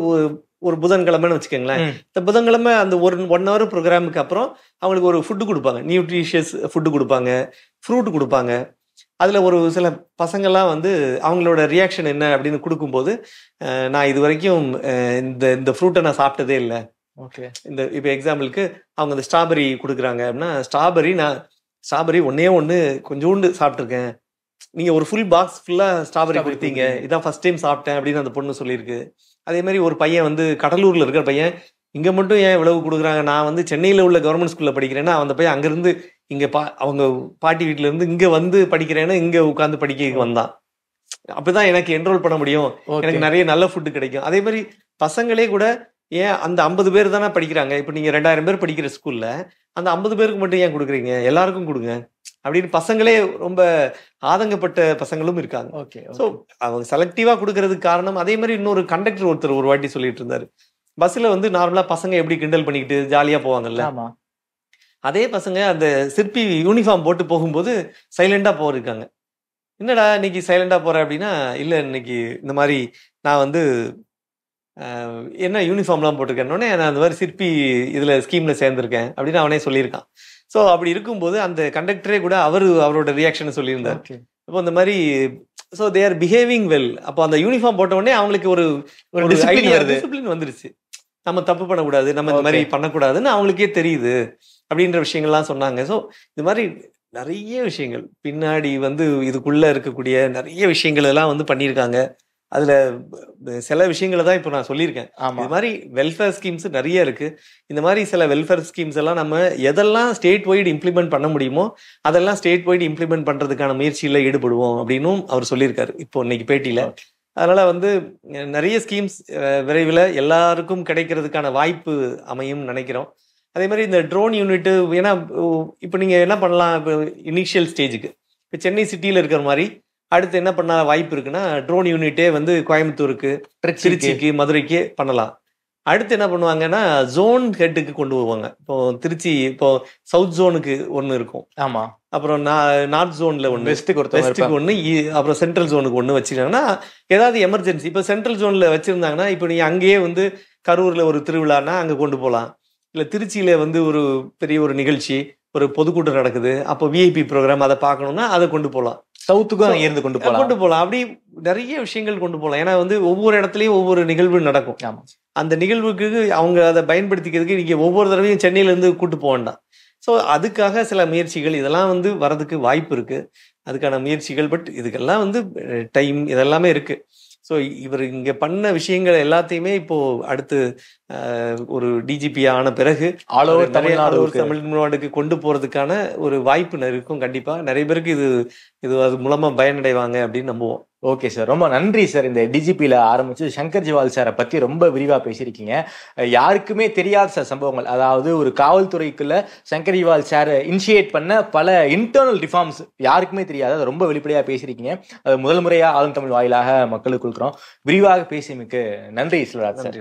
ஒரு- புதன்கிழமைன்னு வச்சுக்கோங்களேன். இந்த புதன்கிழமை அந்த ஒரு ஒன் ஹவர் ப்ரோக்ராமுக்கு அப்புறம் அவங்களுக்கு ஒரு ஃபுட்டு கொடுப்பாங்க. நியூட்ரிஷியஸ் ஃபுட்டு கொடுப்பாங்க. ஃப்ரூட் கொடுப்பாங்க. அதுல ஒரு சில பசங்கள்லாம் வந்து அவங்களோட ரியாக்ஷன் என்ன அப்படின்னு கொடுக்கும்போது நான் இது வரைக்கும் இந்த இந்த ஃப்ரூட்டை நான் சாப்பிட்டதே இல்லை. ஓகே இந்த இப்போ எக்ஸாம்பிளுக்கு அவங்க இந்த ஸ்ட்ராபெரி கொடுக்குறாங்க அப்படின்னா ஸ்ட்ராபெரி நான் ஸ்ட்ராபெரி ஒன்னே ஒன்று கொஞ்சோண்டு சாப்பிட்ருக்கேன் நீங்க ஒரு ஃபுல் பாக்ஸ் ஃபுல்லா ஸ்ட்ராபெரி கொடுத்தீங்க. இதான் ஃபர்ஸ்ட் டைம் சாப்பிட்டேன் அப்படின்னு அந்த பொண்ணு சொல்லியிருக்கு. அதே மாதிரி ஒரு பையன் வந்து கடலூர்ல இருக்கிற பையன் இங்க மட்டும் ஏன் இவ்வளவு கொடுக்குறாங்க? நான் வந்து சென்னையில உள்ள கவர்மெண்ட் ஸ்கூல்ல படிக்கிறேன்னா அந்த பையன் அங்கிருந்து இங்க பா அவங்க பாட்டி வீட்ல இருந்து இங்க வந்து படிக்கிறேன்னு இங்க உட்காந்து படிக்க வந்தான். அப்பதான் எனக்கு என்ரோல் பண்ண முடியும். எனக்கு நிறைய நல்ல ஃபுட்டு கிடைக்கும். அதே மாதிரி பசங்களே கூட ஏன் அந்த ஐம்பது பேர் தானே படிக்கிறாங்க? இப்போ நீங்க ரெண்டாயிரம் பேர் படிக்கிற ஸ்கூல்ல அந்த ஐம்பது பேருக்கு மட்டும் ஏன் கொடுக்குறீங்க? எல்லாருக்கும் கொடுங்க. அப்படின்னு பசங்களே ரொம்ப ஆதங்கப்பட்ட பசங்களும் இருக்காங்க. ஓகே ஸோ அவங்க செலக்டிவா கொடுக்கறதுக்கு காரணம் அதே மாதிரி இன்னொரு கண்டக்டர் ஒருத்தர் ஒரு வாட்டி சொல்லிட்டு இருந்தாரு. பஸ்ல வந்து நார்மலா பசங்க எப்படி கிண்டல் பண்ணிக்கிட்டு ஜாலியா போவாங்கல்ல? அதே பசங்க அந்த சிற்பி யூனிஃபார்ம் போட்டு போகும்போது சைலண்டா போயிருக்காங்க. என்னடா இன்னைக்கு சைலண்டா போற அப்படின்னா இல்ல இன்னைக்கு இந்த மாதிரி நான் வந்து என்ன யூனிஃபார்ம்லாம் போட்டிருக்கேன்னொடனே நான் அந்த மாதிரி சிற்பி இதுல ஸ்கீம்ல சேர்ந்திருக்கேன் அப்படின்னு அவனே சொல்லியிருக்கான். ஸோ அப்படி இருக்கும்போது அந்த கண்டக்டரே கூட அவரு அவரோட ரியாக்ஷன் சொல்லியிருந்தார். அப்போ இந்த மாதிரி so they are behaving well அப்போ அந்த யூனிஃபார்ம் போட்ட உடனே அவங்களுக்கு ஒரு ஒரு ஐடியா. டிசிப்ளின் வந்துருச்சு. நம்ம தப்பு பண்ணக்கூடாது நம்ம இந்த மாதிரி பண்ணக்கூடாதுன்னு அவங்களுக்கே தெரியுது அப்படின்ற விஷயங்கள்லாம் சொன்னாங்க. ஸோ இது மாதிரி நிறைய விஷயங்கள். பின்னாடி வந்து இதுக்குள்ள இருக்கக்கூடிய நிறைய விஷயங்கள் எல்லாம் வந்து பண்ணியிருக்காங்க. அதுல சில விஷயங்களை தான் இப்போ நான் சொல்லியிருக்கேன். ஆமா. இது மாதிரி வெல்ஃபேர் ஸ்கீம்ஸ் நிறைய இருக்கு. இந்த மாதிரி சில வெல்ஃபேர் ஸ்கீம்ஸ் எல்லாம் நம்ம எதெல்லாம் ஸ்டேட் வைடு இம்ப்ளிமெண்ட் பண்ண முடியுமோ அதெல்லாம் ஸ்டேட் வைடு இம்ப்ளிமெண்ட் பண்றதுக்கான முயற்சியில ஈடுபடுவோம் அப்படின்னும் அவர் சொல்லியிருக்காரு. இப்போ இன்னைக்கு பேட்டியில. அதனால வந்து நிறைய ஸ்கீம்ஸ் விரைவில் எல்லாருக்கும் கிடைக்கிறதுக்கான வாய்ப்பு அமையும் நினைக்கிறோம். அதே மாதிரி இந்த ட்ரோன் யூனிட் ஏன்னா இப்போ நீங்க என்ன பண்ணலாம் இப்போ இனிஷியல் ஸ்டேஜுக்கு இப்போ சென்னை சிட்டியில் இருக்கிற மாதிரி அடுத்து என்ன பண்ண வாய்ப்பு இருக்குன்னா ட்ரோன் யூனிட்டே வந்து கோயம்புத்தூருக்கு திருச்சி திருச்சிக்கு மதுரைக்கு பண்ணலாம். அடுத்து என்ன பண்ணுவாங்கன்னா ஜோன் ஹெட்டுக்கு கொண்டு போவாங்க. இப்போ திருச்சி இப்போ சவுத் ஜோனுக்கு ஒன்று இருக்கும். ஆமா. அப்புறம் நா- நார்த் ஜோன்ல ஒன்று வெஸ்ட்டுக்கு ஒருத்தவங்க வெஸ்ட்டுக்கு ஒன்று அப்புறம் சென்ட்ரல் ஜோனுக்கு ஒன்று வச்சிருக்காங்கன்னா ஏதாவது எமர்ஜென்சி இப்போ சென்ட்ரல் ஜோன்ல வச்சிருந்தாங்கன்னா இப்போ நீங்க அங்கேயே வந்து கரூர்ல ஒரு திருவிழான்னா அங்க கொண்டு போகலாம் இல்ல திருச்சியில வந்து ஒரு பெரிய ஒரு நிகழ்ச்சி ஒரு பொதுக்கூட்டம் நடக்குது. அப்போ விஐபி ப்ரோக்ராம் அதை பார்க்கணும்னா அதை கொண்டு போகலாம் சவுத்துக்கும் இருந்து கொண்டு போலாம். கொண்டு போகலாம் அப்படி நிறைய விஷயங்கள் கொண்டு போகலாம் ஏன்னா வந்து ஒவ்வொரு இடத்துலயும் ஒவ்வொரு நிகழ்வு நடக்கும். ஆமா. அந்த நிகழ்வுக்கு அவங்க அதை பயன்படுத்திக்கிறதுக்கு நீங்க ஒவ்வொரு தடவையும் சென்னையில இருந்து கூட்டு போக வேண்டாம். ஸோ அதுக்காக சில முயற்சிகள் இதெல்லாம் வந்து வரதுக்கு வாய்ப்பு இருக்கு. அதுக்கான முயற்சிகள் பட் இதுக்கெல்லாம் வந்து டைம் இதெல்லாமே இருக்கு. ஸோ இவர் இங்க பண்ண விஷயங்கள் எல்லாத்தையுமே இப்போ அடுத்து ஒரு டிஜிபி ஆன பிறகு ஆல் ஓவர் தமிழ்நாடு தமிழ்நாடுக்கு கொண்டு போறதுக்கான ஒரு வாய்ப்பு இருக்கும் கண்டிப்பா. நிறைய பேருக்கு இது இது அது மூலமா பயனடைவாங்க அப்படின்னு நம்புவோம். ஓகே சார் ரொம்ப நன்றி சார் இந்த டிஜிபியில் ஆரம்பிச்சு சங்கர் ஜிவால் சாரை பத்தி ரொம்ப விரிவா பேசியிருக்கீங்க. யாருக்குமே தெரியாத சார் சம்பவங்கள். அதாவது ஒரு காவல்துறைக்குள்ள சங்கர் ஜிவால் சாரை இனிஷியேட் பண்ண பல இன்டர்னல் ரிஃபார்ம்ஸ் யாருக்குமே தெரியாது. அதை ரொம்ப வெளிப்படையா பேசியிருக்கீங்க. அது முதல் முறையாக ஆளும் தமிழ் வாயிலாக மக்களுக்கு கொடுக்குறோம். விரிவாக பேசியமைக்கு நன்றி செல்வராஜ் சார்.